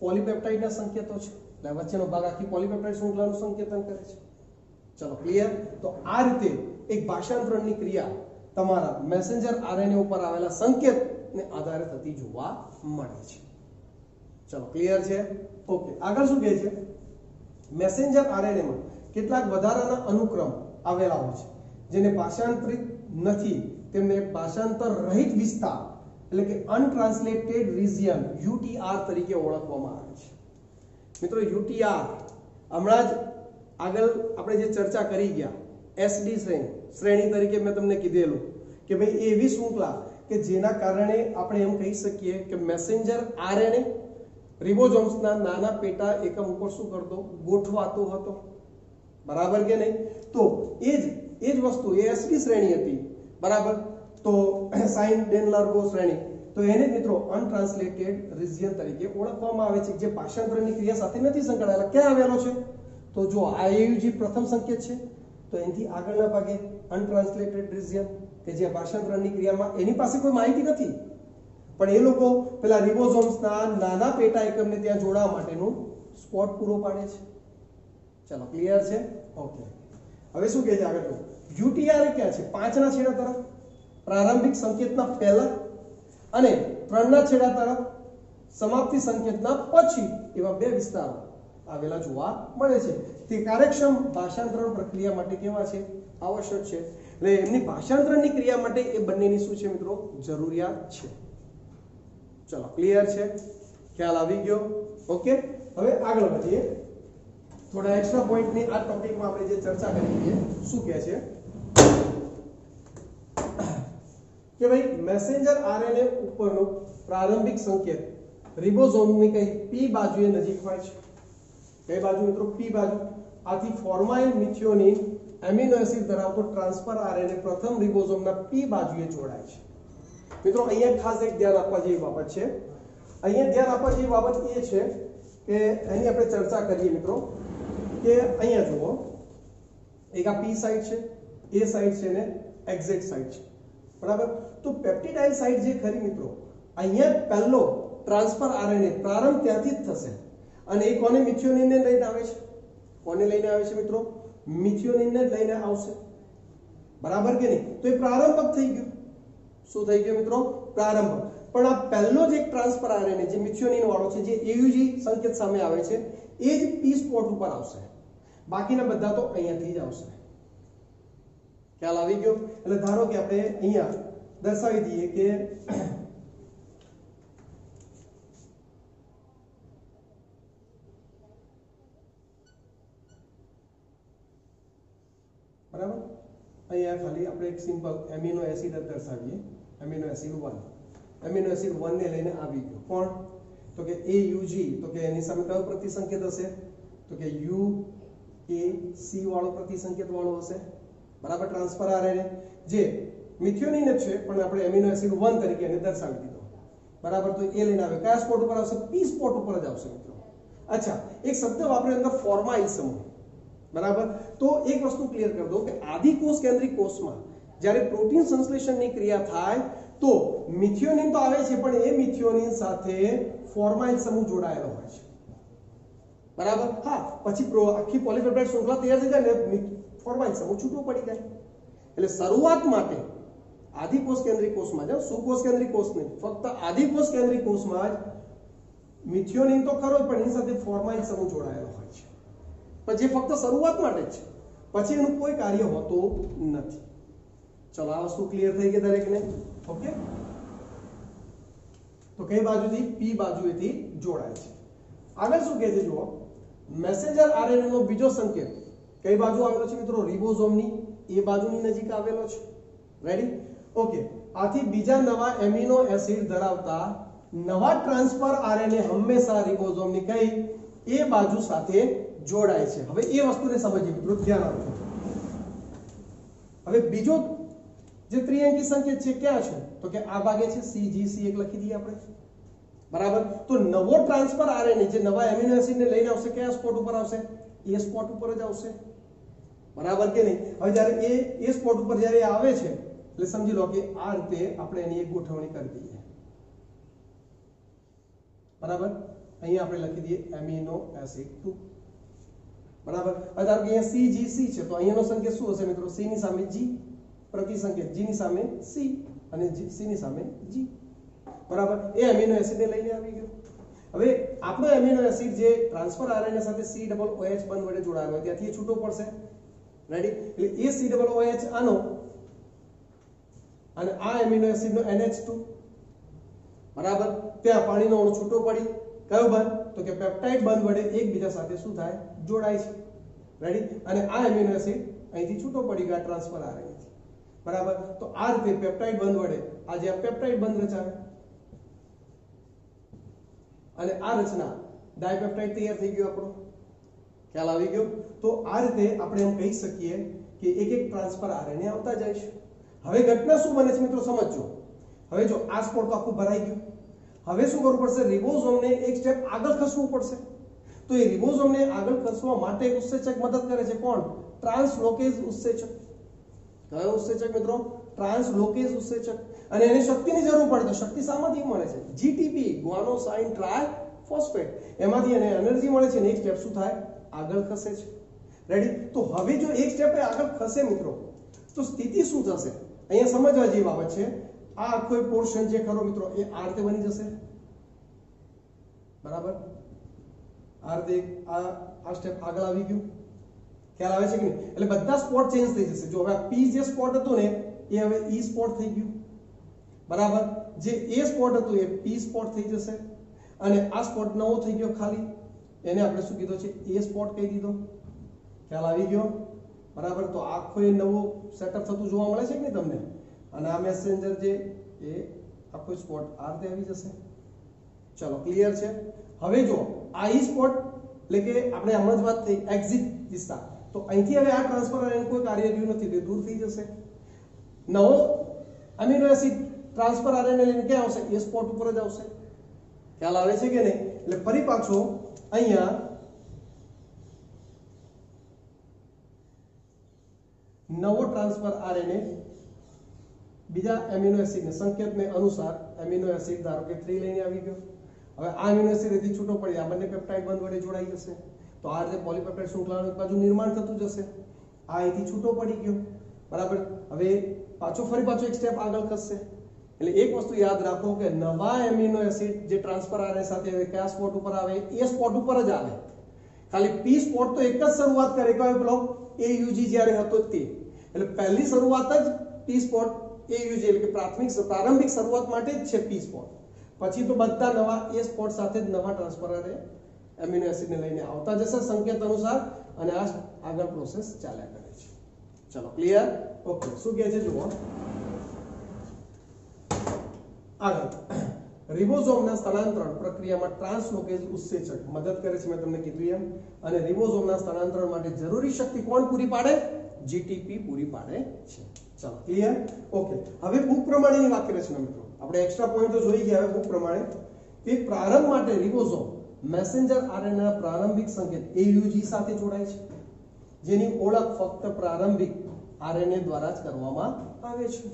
A: પોલીપેપ્ટાઇડના સંકેતો છે. એટલે વચ્ચેનો ભાગ આખી પોલીપેપ્ટાઇડ શૃંખલાનું સંકેતન કરે છે. ચલો ક્લિયર તો આ રીતે એક ભાષાંતરણની ક્રિયા તમારા મેસેન્જર આરએનએ ઉપર આવેલા સંકેતને આધારે થતી જોવા મળે છે. ચલો ક્લિયર છે? ઓકે આગળ શું કહે છે? મેસેન્જર આરએનએ માં કેટલાક વધારાના અનુક્રમ આવેલા હોય છે, જેને ભાષાંતરિત નથી. તેમને ભાષાંતર રહિત વિસ્તાર એટલે કે અનટ્રાન્સલેટેડ રિજિયન, યુટીઆર તરીકે ઓળખવામાં આવે છે. મિત્રો, યુટીઆર, હમણાં જ આગળ આપણે જે ચર્ચા કરી ગયા, એસડી શ્રેણી શ્રેણી તરીકે મેં તમને કીધેલું કે ભાઈ એવી શૃંખલા કે જેના કારણે આપણે એમ કહી શકીએ કે મેસેન્જર આરએનએ રિબોઝોમ્સના નાના પેટા એકમ ઉપર શું કરતો? ગોઠવાતો હતો. બરાબર કે નહીં? તો એ જ એ જ વસ્તુ, એ એસડી શ્રેણી હતી. બરાબર? તો સાઇન ડેનલાર્ગો શ્રેણી. તો એને મિત્રો અનટ્રાન્સલેટેડ રિજિયન તરીકે ઓળખવામાં આવે છે, જે ભાષાંતરની ક્રિયા સાથે નથી સંકળાયેલા. ક્યાં આવેલો છે? તો જો આઈયુજી પ્રથમ સંકેત છે, તો એનાથી આગળના ભાગે અનટ્રાન્સલેટેડ રિજિયન, કે જે ભાષાંતરણની ક્રિયામાં એની પાસે કોઈ માહિતી નથી. પણ એ લોકો પેલા રિબોઝોમ્સના નાના પેટા એકમને ત્યાં જોડાવા માટેનું સ્પોટ પૂરો પાડે છે. ચલો, ક્લિયર છે? ઓકે. હવે શું કહે છે આગળ યુટીઆર ક્યાં છે? પાંચના છેડા તરફ. પ્રારંભિક સંકેતના પહેલા અને ત્રણના છેડા તરફ સમાપ્તિ સંકેતના પછી એવા બે વિસ્તારો આવેલા જોવા મળે છે. તે કાર્યક્ષમ ભાષાંતરણ પ્રક્રિયા માટે કેવા છે? આવશ્યક છે. એટલે એમની ભાષાંતરણની ક્રિયા માટે એ બંનેની શું છે મિત્રો? જરૂરિયાત છે. ચલો ક્લિયર છે? ખ્યાલ આવી ગયો? ઓકે? હવે આગળ વધીએ. થોડા એક્સ્ટ્રા પોઈન્ટની આ ટોપિકમાં આપણે જે ચર્ચા કરી છે, શું કહે છે? કે ભાઈ મેસેન્જર આરએનએ ઉપરનો પ્રારંભિક સંકેત રિબોઝોમની કઈ પી બાજુએ નજીક હોય છે. કઈ બાજુ મિત્રો પી બાજુ. આથી ફોર્માઇલ મિથિયોનિન એમિનો એસિડ ધરાવતો ટ્રાન્સફર આરએનએ પ્રથમ રિબોઝોમના પી બાજુએ જોડાય છે. મિત્રો, અહીંયા ખાસ એક ધ્યાન આપવા જેવી બાબત છે. અહીંયા ધ્યાન આપવા જેવી બાબત એ છે કે એની આપણે ચર્ચા કરીએ મિત્રો, કે અહીંયા જુઓ. એક આ પી સાઈડ છે એ સાઈડ છે ને એક્ઝેક્ટ સાઈડ છે. બરાબર? તો પેપ્ટિડાઇલ સાઇડ જે ખરી મિત્રો, અહીંયા પહેલો ટ્રાન્સફર આરએનએ પ્રારંભ ત્યાંથી જ થશે. અને એ કોને મિથિયોનિનને લઈને આવે છે? કોને લઈને આવે છે મિત્રો? મિથિયોનિનને લઈને આવશે. બરાબર કે નહીં? તો એ પ્રારંભક થઈ ગયું? શું થઈ ગયું મિત્રો? પ્રારંભ. પણ આ પહેલો જ ટ્રાન્સફર આરએનએ જે મિથિયોનિન વાળો છે, જે એયુજી સંકેત સામે આવે છે, એ જ પી સ્પોટ ઉપર આવશે. બાકીના બધા તો અહીંયાથી જ આવશે. ખ્યાલ આવી ગયો. એટલે ધારો કે આપણે અહીંયા દર્શાવી દઈએ કે બરાબર? અહીંયા ખાલી આપણે એક સિમ્પલ એમિનો એસિડ દર્શાવીએ. Amino acid one amino acid one ને લઈને આવી ગયો. કોણ? તો કે એ યુજી તો કે એની સામે કયો પ્રતિસંકેત હશે? તો કે યુ એ સી વાળો પ્રતિસંકેત વાળો હશે. બરાબર ટ્રાન્સફર આરએનએ જે મિથિયોનિન જ છે, પણ આપણે એમિનો એસિડ 1 તરીકે એને દર્શાવી દીધો. બરાબર? તો એ લઈને આવે. કયા સ્પોટ ઉપર આવશે? પી સ્પોટ ઉપર જ આવશે મિત્રો. અચ્છા, એક શબ્દ વાપરે અંદર ફોર્માઇલ સમૂહ. બરાબર? તો એક વસ્તુ ક્લિયર કરી દો કે આદિકોષ કેન્દ્રિક કોષમાં જ્યારે પ્રોટીન સંશ્લેષણની ક્રિયા થાય, તો મિથિયોનિન તો આવે છે, પણ એ મિથિયોનિન સાથે ફોર્માઇલ સમૂહ જોડાયેલો હોય છે. બરાબર? હા, પછી પ્રો આખી પોલિપેપ્ટાઇડ શૃંખલા તૈયાર થઈ જાય ને ફોર્માઇલ સમૂહ છૂટો પડી જાય. એટલે શરૂઆત માટે આદિકોષ કેન્દ્રિક કોષમાં જ સુકોષ કેન્દ્રિક કોષ નહીં ફક્ત આદિકોષ કેન્દ્રિક કોષમાં જ મિથિયોનિન તો ખરો જ, પણ એની સાથે ફોર્માઇલ સમૂહ જોડાયેલો હોય છે. પણ જે ફક્ત શરૂઆત માટે જ છે. પછી એનું કોઈ કાર્ય હોતું નથી. ચલો, આ વસ્તુ ક્લિયર થઈ ગઈ દરેકને? ઓકે? તો કઈ બાજુથી? પી બાજુએથી જોડાય છે. આગળ શું કહે છે, જુઓ. મેસેન્જર આરએનએ નો બીજો સંકેત. કઈ બાજુ આવેલો છે મિત્રો? રિબોઝોમની. એ બાજુની નજીક આવેલો છે. રેડી ઓકે આથી બીજા નવા એમિનો એસિડ ધરાવતા નવા ટ્રાન્સફર આરએનએ હંમેશા રિબોઝોમની કઈ? એ બાજુ સાથે જોડાય છે. હવે એ વસ્તુને સમજીએ મિત્રો. ધ્યાન આપજો હવે બીજો જે ત્રિઅંકી સંકેત છે, ક્યાં છે? તો કે આ ભાગે છે CGC એક લખી દઈએ આપણે. બરાબર? તો નવો ટ્રાન્સફર આરએનએ જે નવા એમિનો એસિડને લઈને આવશે, કયા સ્પોટ ઉપર આવશે? એ સ્પોટ ઉપર જ આવશે. બરાબર કે નહીં? હવે જ્યારે એ એ સ્પોટ ઉપર જ્યારે આવે છે, એટલે સમજી લો કે આ રીતે આપણે એની એક ગોઠવણી કરી દઈએ. બરાબર? અહીંયા આપણે લખી દઈએ એમિનો એસિડ ટુ બરાબર? હવે ધારો કે અહીંયા CGC છે, તો અહીંયાનો સંકેત શું હશે મિત્રો? સી ની સામે જી પ્રતિ સંકેત જી ની સામે સી અને સી ની સામે જી બરાબર? એ એમિનો એસિડને લઈને આવી ગયો. હવે આપણો એમિનો એસિડ જે ટ્રાન્સફર આરએનએ સાથે સી ડબલ ઓએચ બંધ વડે જોડાયેલો હોય, ત્યાંથી એ છૂટો પડશે. રેડી એટલે એ સી ડબલ ઓએચ આનો. અને આ એમિનો એસિડનો NH2 બરાબર? ત્યાં પાણીનો અણુ છૂટો પડી. કયો બંધ તો કે પેપ્ટાઇડ બંધ વડે એકબીજા સાથે શું થાય? જોડાય છે. રેડી અને આ એમિનો એસિડ અહીંથી છૂટો પડી ગયો ટ્રાન્સફર આ રહી છે. બરાબર? તો આ રીતે પેપ્ટાઇડ બંધ વડે આ જે પેપ્ટાઇડ બંધ રચાય અને આ રચના ડાયપેપ્ટાઇડ તૈયાર થઈ ગયો આપણો. ખ્યાલ આવી ગયો? તો આ રીતે આપણે એમ કહી શકીએ કે એક એક ટ્રાન્સફર આરએનએ આવતા જાય છે. હવે ઘટના શું બને છે મિત્રો સમજજો. હવે જો આ સ્પોટ તો આખું ભરાઈ ગયું. હવે શું કરવું પડશે? રિબોઝોમને એક સ્ટેપ આગળ ખસવું પડશે. તો એ રિબોઝોમને આગળ ખસવા માટે ઉત્સેચક મદદ કરે છે કોણ? ટ્રાન્સલોકેઝ ઉત્સેચક. કયો ઉત્સેચક મિત્રો? ટ્રાન્સલોકેઝ ઉત્સેચક. અને એની શક્તિની જરૂર પડે તો શક્તિ સામાથી મળે છે? જીટીપી ગ્વાનોસાઇન ટ્રાય ફોસ્ફેટ એમાંથી એને એનર્જી મળે છે નેક્સ્ટ સ્ટેપ શું થાય? આગળ ખસે છે. રેડી તો હવે જો એક સ્ટેપ આગળ ખસે મિત્રો, તો સ્થિતિ શું થશે? અહીંયા સમજવા જેવી બાબત છે. આ આખો પોર્શન જે ખરો મિત્રો, એ આ રીતે બની જશે. બરાબર? આ રીતે આ આ સ્ટેપ આગળ આવી ગયું. ખ્યાલ આવે છે કે નહીં? એટલે બધા સ્પોટ ચેન્જ થઈ જશે. જો હવે પી જે સ્પોટ હતું ને, એ હવે ઈ સ્પોટ થઈ ગયું. બરાબર? જે એ સ્પોટ હતું, એ પી સ્પોટ થઈ જશે. અને આ સ્પોટ નવો થઈ ગયો ખાલી. એને આપણે શું કીધો છે? એ સ્પોટ કહી દીધો. ખ્યાલ આવી ગયો? બરાબર? તો આખો એ નવો સેટઅપ થતું જોવા મળે છે કે નહીં તમને? અને આ મેસેન્જર જે એ આખો સ્પોટ આ રીતે આવી જશે. ચલો ક્લિયર છે? હવે જો, આ ઈ સ્પોટ એટલે કે આપણે હમણાં જ વાત થઈ એક્ઝિટ વિસ્તાર તો અહીંથી હવે આ ટ્રાન્સફર આયન કોઈ કાર્ય રહ્યું નથી તે દૂર થઈ જશે. નવો અમીનો એસિડ ટ્રાન્સફર આરએનએ લઈને ક્યાં આવશે? એ સ્પોટ ઉપર જ આવશે. ખ્યાલ આવે છે કે નહીં? એટલે ફરી પાછો અહીંયા નવો ટ્રાન્સફર આરએનએ બીજા એમિનો એસિડને સંકેતને અનુસાર એમિનો એસિડ ધારો કે 3 લઈને આવી ગયો. હવે આ એમિનો એસિડ એથી છૂટો પડી, આ બંને પેપ્ટાઇડ બંધ વડે જોડાઈ જશે. તો આ રીતે પોલીપેપ્ટાઇડ શૃંખલાનું એક બાજુ નિર્માણ થતું જશે. આ અહીંથી છૂટો પડી ગયો. બરાબર? હવે પાછો ફરી પાછો એક સ્ટેપ આગળ ખસશે. એટલે એક વસ્તુ યાદ રાખો કે નવા એમિનો એસિડ જે ટ્રાન્સફર આરએનએ સાથે હવે કયા સ્પોટ ઉપર આવે, એ સ્પોટ ઉપર જ આવે. ખાલી પી સ્પોટ તો એક જ શરૂઆત કરે, કયો પેલો? યુજી જ્યારે હતો તે. એટલે પહેલી શરૂઆત જ પી સ્પોટ એ યુજી એટલે કે પ્રાથમિક પ્રારંભિક શરૂઆત માટે જ છે પી સ્પોટ પછી તો બધા નવા એ સ્પોટ સાથે જ નવા ટ્રાન્સફર એમિનો એસિડને લઈને આવતા જશે સંકેત અનુસાર અને આ આગળ પ્રોસેસ ચાલ્યા કરે છે. ચલો ક્લિયર ઓકે શું કહે છે, જુઓ. આગળ. રિબોઝોમના સ્થળાંતરણ પ્રક્રિયામાં ટ્રાન્સલોકેજ ઉત્સેચક. મદદ કરે છે મેં તમને કીધું એમ. અને રિબોઝોમના સ્થળાંતરણ માટે જરૂરી શક્તિ કોણ પૂરી પાડે? જીટીપી પૂરી પાડે છે. ચાલો ક્લિયર ઓકે હવે બુક પ્રમાણેની વાત કરે છે મિત્રો. આપણે એક્સ્ટ્રા પોઈન્ટ તો જોઈ ગયા હવે બુક પ્રમાણે. કે પ્રારંભ માટે રિબોઝોમ મેસેન્જર આરએનએના પ્રારંભિક સંકેત એયુજી સાથે જોડાય છે. જેની ઓળખ ફક્ત પ્રારંભિક આરએનએ દ્વારા જ કરવામાં આવે છે.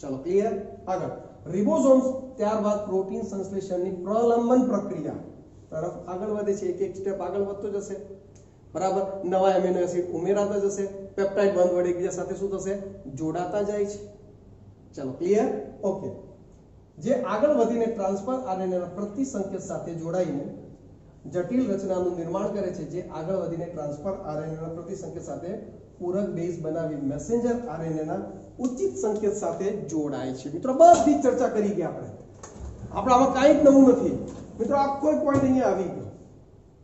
A: ચલો ક્લિયર આગળ. રિબોઝોમ્સ ત્યારબાદ પ્રોટીન સંશ્લેષણની પ્રલંબન પ્રક્રિયા. તરફ આગળ વધે છે, એક એક સ્ટેપ આગળ વધતો જશે. બરાબર? નવા એમિનો એસિડ ઉમેરાતા જશે. પેપ્ટાઇડ બંધ વડે એકબીજા સાથે શું થશે? જોડાતા જાય છે. ચલો ક્લિયર ઓકે જે આગળ વધીને ટ્રાન્સફર આરએનએના પ્રતિસંકેત સાથે જોડાઈને જટિલ રચનાનું નિર્માણ કરે છે, જે આગળ વધીને ટ્રાન્સફર આરએનએના પ્રતિસંકેત સાથે પૂરક બેઝ બનાવી મેસેન્જર આરએનએના ઉચિત સંકેત સાથે જોડાય છે. મિત્રો, બધી ચર્ચા કરી ગયા આપણે. આપણે આમાં કાંઈ જ નવું નથી. મિત્રો આખો પોઈન્ટ અહીંયા આવી ગયો.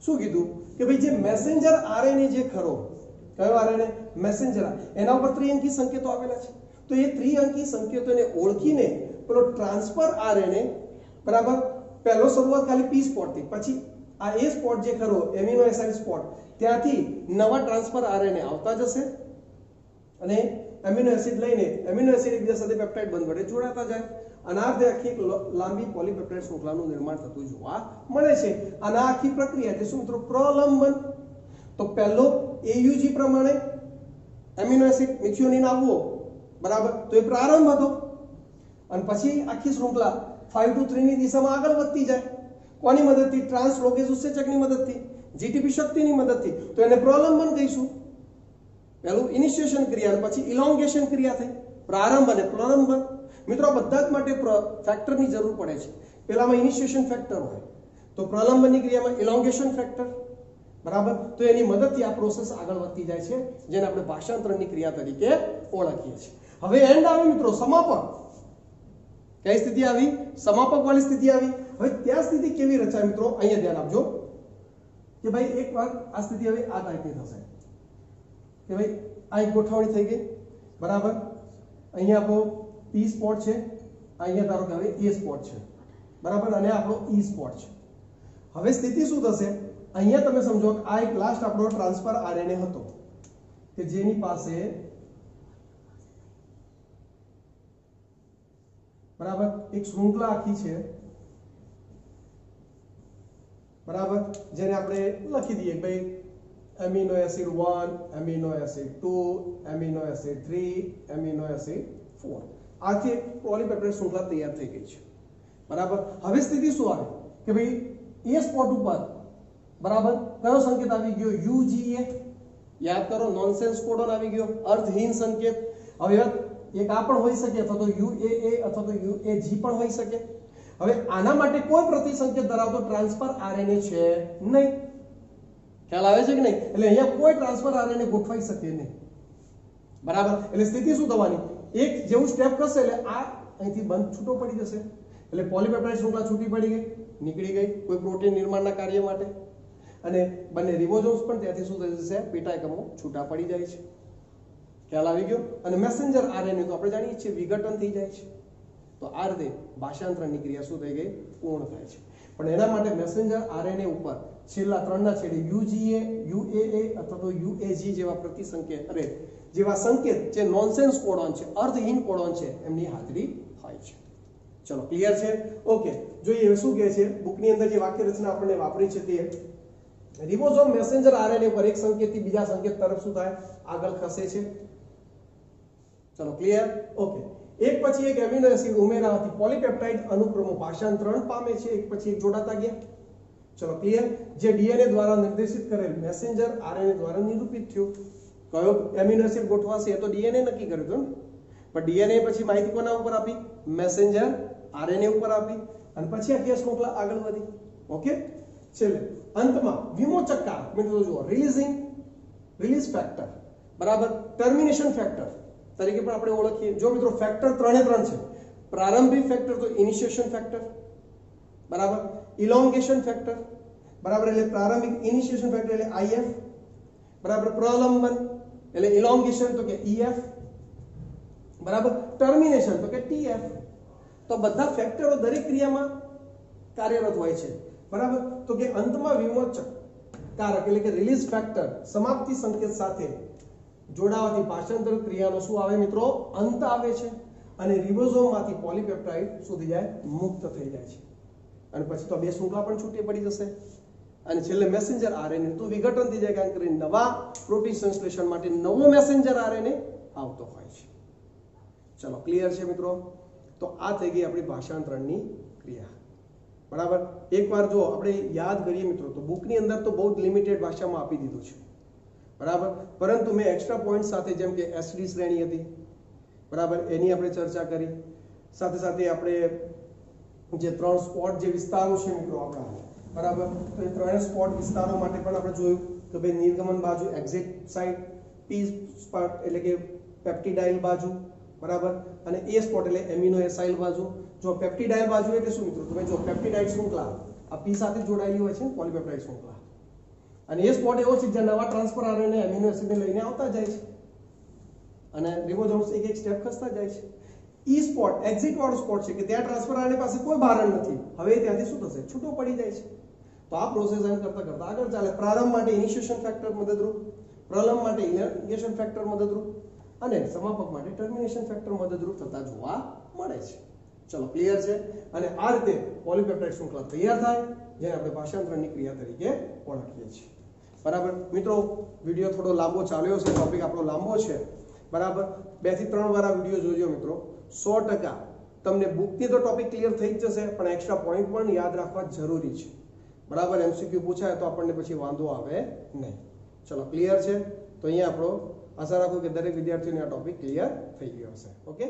A: શું કીધું? કે ભાઈ જે મેસેન્જર આરએનએ જે ખરો, કયો આરએનએ? મેસેન્જર એના ઉપર ત્રિઅંકી સંકેતો આવેલા છે. તો એ ત્રિઅંકી સંકેતોને ઓળખીને પેલો ટ્રાન્સફર આરએનએ, બરાબર? પહેલો શરૂઆત ખાલી પી સ્પોટથી પછી આ એ સ્પોટ જે ખરો એમિનો એસાઇડ સ્પોટ ત્યાંથી નવા ટ્રાન્સફર આરએનએ આવતા જશે. અને એમિનો એસિડ લઈને એમિનો એસિડ એકબીજા સાથે પેપ્ટાઇડ બંધ વડે જોડાતા જાય. અને આ રીતે આખી લાંબી પોલીપેપ્ટાઇડ શૃંખલાનું નિર્માણ થતું જોવા મળે છે. અને આ આખી પ્રક્રિયા છે શું મિત્રો? પ્રલંબન. તો પહેલો એયુજી પ્રમાણે એમિનો એસિડ મિથિયોનિન આવવો બરાબર? તો એ પ્રારંભ હતો. અને પછી આખી શૃંખલા ફાઈવ ટુ 3 ની દિશામાં આગળ વધતી જાય. કોની મદદથી? ટ્રાન્સલોકેજ ઉત્સેચકની મદદથી. જીટીપી શક્તિની મદદથી. તો એને પ્રલંબન કહીશું. પહેલું ઇનિશિએશન ક્રિયા પછી ઇલોંગેશન ક્રિયા થઈ, પ્રારંભ અને પ્રારંભ. મિત્રો બધા જ માટે ફેક્ટરની જરૂર પડે છે. પેલામાં ઇનિશિએશન ફેક્ટર હોય, તો પ્રલંબનની ક્રિયામાં ઇલોંગેશન ફેક્ટર બરાબર? તો એની મદદથી આ પ્રોસેસ આગળ વધતી જાય છે, જેને આપણે ભાષાંતરણની ક્રિયા તરીકે ઓળખીએ છીએ. હવે એન્ડ આવે મિત્રો, સમાપક. કઈ સ્થિતિ આવી? સમાપક વાળી સ્થિતિ આવી. હવે ત્યાં સ્થિતિ કેવી રચાય મિત્રો? અહીંયા ધ્યાન આપજો. કે ભાઈ, એક વાર આ સ્થિતિ હવે આ ટાઈપની થશે. કે ભાઈ, આ એક ગોઠવણી થઈ ગઈ. બરાબર? અહીંયા આપણો પી સ્પોટ છે. અહીંયા ધારો કે હવે એ સ્પોટ છે. બરાબર? અને આપણો ઈ સ્પોટ છે. હવે સ્થિતિ શું થશે? અહીંયા તમે સમજો કે આ એક લાસ્ટ આપણો ટ્રાન્સફર આરએનએ હતો. કે જેની પાસે બરાબર? એક શૃંખલા આખી છે. બરાબર? જેને આપણે લખી દઈએ ભાઈ amino acid 1 amino acid 2 amino acid 3 amino acid 4 આથી પોલીપેપ્ટાઇડ શૃંખલા તૈયાર થઈ ગઈ છે. બરાબર? હવે સ્થિતિ શું આવે? કે ભાઈ, એ સ્પોટ ઉપર, બરાબર? કયો સંકેત આવી ગયો? યુજીએ યાદ કરો નોનસેન્સ કોડોન આવી ગયો. અર્થહીન સંકેત. હવે એક આ પણ હોઈ શકે, અથવા તો યુએએ અથવા તો યુએજી પણ હોઈ શકે. હવે આના માટે કોઈ પ્રતિસંકેત ધરાવતો ટ્રાન્સફર આરએનએ છે નહીં. ખ્યાલ આવે છે કે નહીં? એટલે અહીંયા કોઈ ટ્રાન્સફર આરએનએ ગોઠવાઈ શકે નહીં. બરાબર? એટલે સ્થિતિ શું થવાની? એક જેવું સ્ટેપ કરશે એટલે આ અહીંથી બંધ છૂટો પડી જશે. એટલે પોલીપેપ્ટાઇડ શૃંખલા છૂટી પડી ગઈ, નીકળી ગઈ કોઈ પ્રોટીન નિર્માણના કાર્ય માટે. અને બંને રિબોઝોમ્સ પણ ત્યાંથી શું થઈ જશે? પેટા એકમો છૂટા પડી જાય છે. ખ્યાલ આવી ગયો? અને મેસેન્જર આરએનએ તો આપણે જાણીએ છીએ વિઘટન થઈ જાય છે. તો આ રીતે ભાષાંતરણની ક્રિયા શું થઈ ગઈ? પૂર્ણ થાય છે. પણ એના માટે મેસેન્જર આરએનએ ઉપર છેલ્લા ત્રણના છેડે યુજીએ, યુએએ અથવા તો યુએજી જેવા પ્રતિસંકેત અરે, જેવા સંકેત જે નોનસેન્સ કોડોન છે, અર્થહીન કોડોન છે, એમની હાજરી હોય છે. ચલો ક્લિયર છે? ઓકે, જોઈએ શું કહે છે? બુકની અંદર જે વાક્ય રચના આપણને વાપરી છે તે, રિબોઝોમ મેસેન્જર આરએનએ પર એક સંકેતથી બીજા સંકેત તરફ શું થાય? આગળ ખસે છે. ચલો ક્લિયર ઓકે. એક પછી એક એમિનો એસિડ ઉમેરાવાથી પોલીપેપ્ટાઇડ અનુક્રમો ભાષાંતરણ પામે છે. એક પછી એક જોડાતા ગયા. ચલો ક્લિયર જે ડીએનએ દ્વારા નિર્દેશિત કરેલ મેસેન્જર આરએનએ દ્વારા નિરૂપિત થયું. કયો? એમિનો એસિડ ગોઠવાશે, એ તો ડીએનએ નક્કી કર્યું હતું પણ ડીએનએ પછી માહિતી કોના ઉપર આપી? મેસેન્જર આરએનએ ઉપર આપી. અને પછી આ કેસ મોકલા, આગળ વધી. ઓકે છેલ્લે, અંતમાં વિમોચક કારક. મિત્રો જુઓ રિલીઝિંગ રિલીઝ ફેક્ટર બરાબર? ટર્મિનેશન ફેક્ટર તરીકે પણ આપણે ઓળખીએ. જો મિત્રો ફેક્ટર ત્રણે ત્રણ છે. પ્રારંભિક ફેક્ટર તો ઇનિશિયેશન ફેક્ટર બરાબર? ઇલોંગેશન ફેક્ટર બરાબર એટલે પ્રારંભિક ઇનિશિયેશન ફેક્ટર એટલે આઈએફ બરાબર પ્રલંબન એટલે ઇલોંગેશન તો કે ઈએફ બરાબર ટર્મિનેશન તો કે ટીએફ તો બધા ફેક્ટરો દરેક ક્રિયામાં કાર્યરત હોય છે. બરાબર? તો કે અંતમાં વિમોચક કારક એટલે કે રિલીઝ ફેક્ટર સમાપ્તિ સંકેત સાથે જોડાવાથી ભાષાંતર ક્રિયાનો શું આવે મિત્રો? અંત આવે છે અને રિબોઝોમમાંથી પોલીપેપ્ટાઇડ સુધી જાય, મુક્ત થઈ જાય છે. અને પછી તો બે શૃંખલા પણ છૂટી પડી જશે. અને છેલ્લે મેસેન્જર આરએનએ તો વિઘટન થઈ જાય કારણ કરીને નવા પ્રોટીન સંશ્લેષણ માટે નવો મેસેન્જર આરએનએ આવતો હોય છે. ચલો ક્લિયર છે મિત્રો? તો આ થઈ ગઈ આપણી ભાષાંતરણની ક્રિયા. બરાબર? એકવાર જો આપણે યાદ કરીએ મિત્રો, તો બુકની અંદર તો બહુ જ લિમિટેડ ભાષામાં આપી દીધું છે. બરાબર? પરંતુ મેં એક્સ્ટ્રા પોઈન્ટ સાથે જેમ કે એસડી શ્રેણી હતી. બરાબર? એની આપણે ચર્ચા કરી. સાથે સાથે આપણે જે ત્રણ સ્પોટ જે વિસ્તારો છે મિત્રો આપણા. બરાબર? તો એ ત્રણેય સ્પોટ વિસ્તારો માટે પણ આપણે જોયું કે ભાઈ નિર્ગમન બાજુ એક્ઝિટ સાઇટ પી સ્પોટ એટલે કે પેપ્ટિડાઇલ બાજુ, બરાબર? અને એ સ્પોટ એટલે એમિનો એસાઇલ બાજુ. જો પેપ્ટિડાઇલ બાજુ એટલે શું મિત્રો? તમે જો પેપ્ટિડાઇડ શૃંખલા આ પી સાથે જોડાયેલી હોય છે પોલીપેપ્ટાઇડ શૃંખલા અને એ સ્પોટ એવો છે જ્યાં નવા ટ્રાન્સફર આરએનએ એમિનો એસિડને લઈને આવતા જાય છે. અને રિબોઝોમ્સ એક એક સ્ટેપ ખસતા જાય છે. ઈ સ્પોટ એક્ઝિટ વાળો સ્પોટ છે કે ત્યાં ટ્રાન્સફર આરએનએ પાસે કોઈ ભારણ નથી. હવે ત્યાંથી શું થશે? છૂટો પડી જાય છે. તો આ પ્રોસેસ એમ કરતા કરતા આગળ ચાલે. પ્રારંભ માટે ઇનિશિયેશન ફેક્ટર મદદરૂપ, પ્રલંબ માટે ઇનિશિયેશન ફેક્ટર મદદરૂપ અને સમાપક માટે ટર્મિનેશન ફેક્ટર મદદરૂપ થતા જોવા મળે છે. ચલો ક્લિયર છે? અને આ રીતે પોલિપેપ્ટાઇડ શૃંખલા તૈયાર થાય, જેને આપણે ભાષાંતરણની ક્રિયા તરીકે ઓળખીએ છીએ. બરાબર? મિત્રો, વીડિયો થોડો લાંબો ચાલ્યો છે ટોપિક આપણો લાંબો છે. બરાબર? બેથી ત્રણ વાર આ વીડિયો જોજો મિત્રો. સો ટકા. તમને બુકથી તો ટોપિક ક્લિયર થઈ જ જશે, પણ એક્સ્ટ્રા પોઈન્ટ પણ યાદ રાખવા જરૂરી છે. બરાબર એમસીક્યુ પૂછાય તો આપણને પછી વાંધો આવે નહીં. ચલો ક્લિયર છે? તો અહીંયા આપણો આશા રાખું કે દરેક વિદ્યાર્થીઓને આ ટોપિક ક્લિયર થઈ ગયો હશે. ઓકે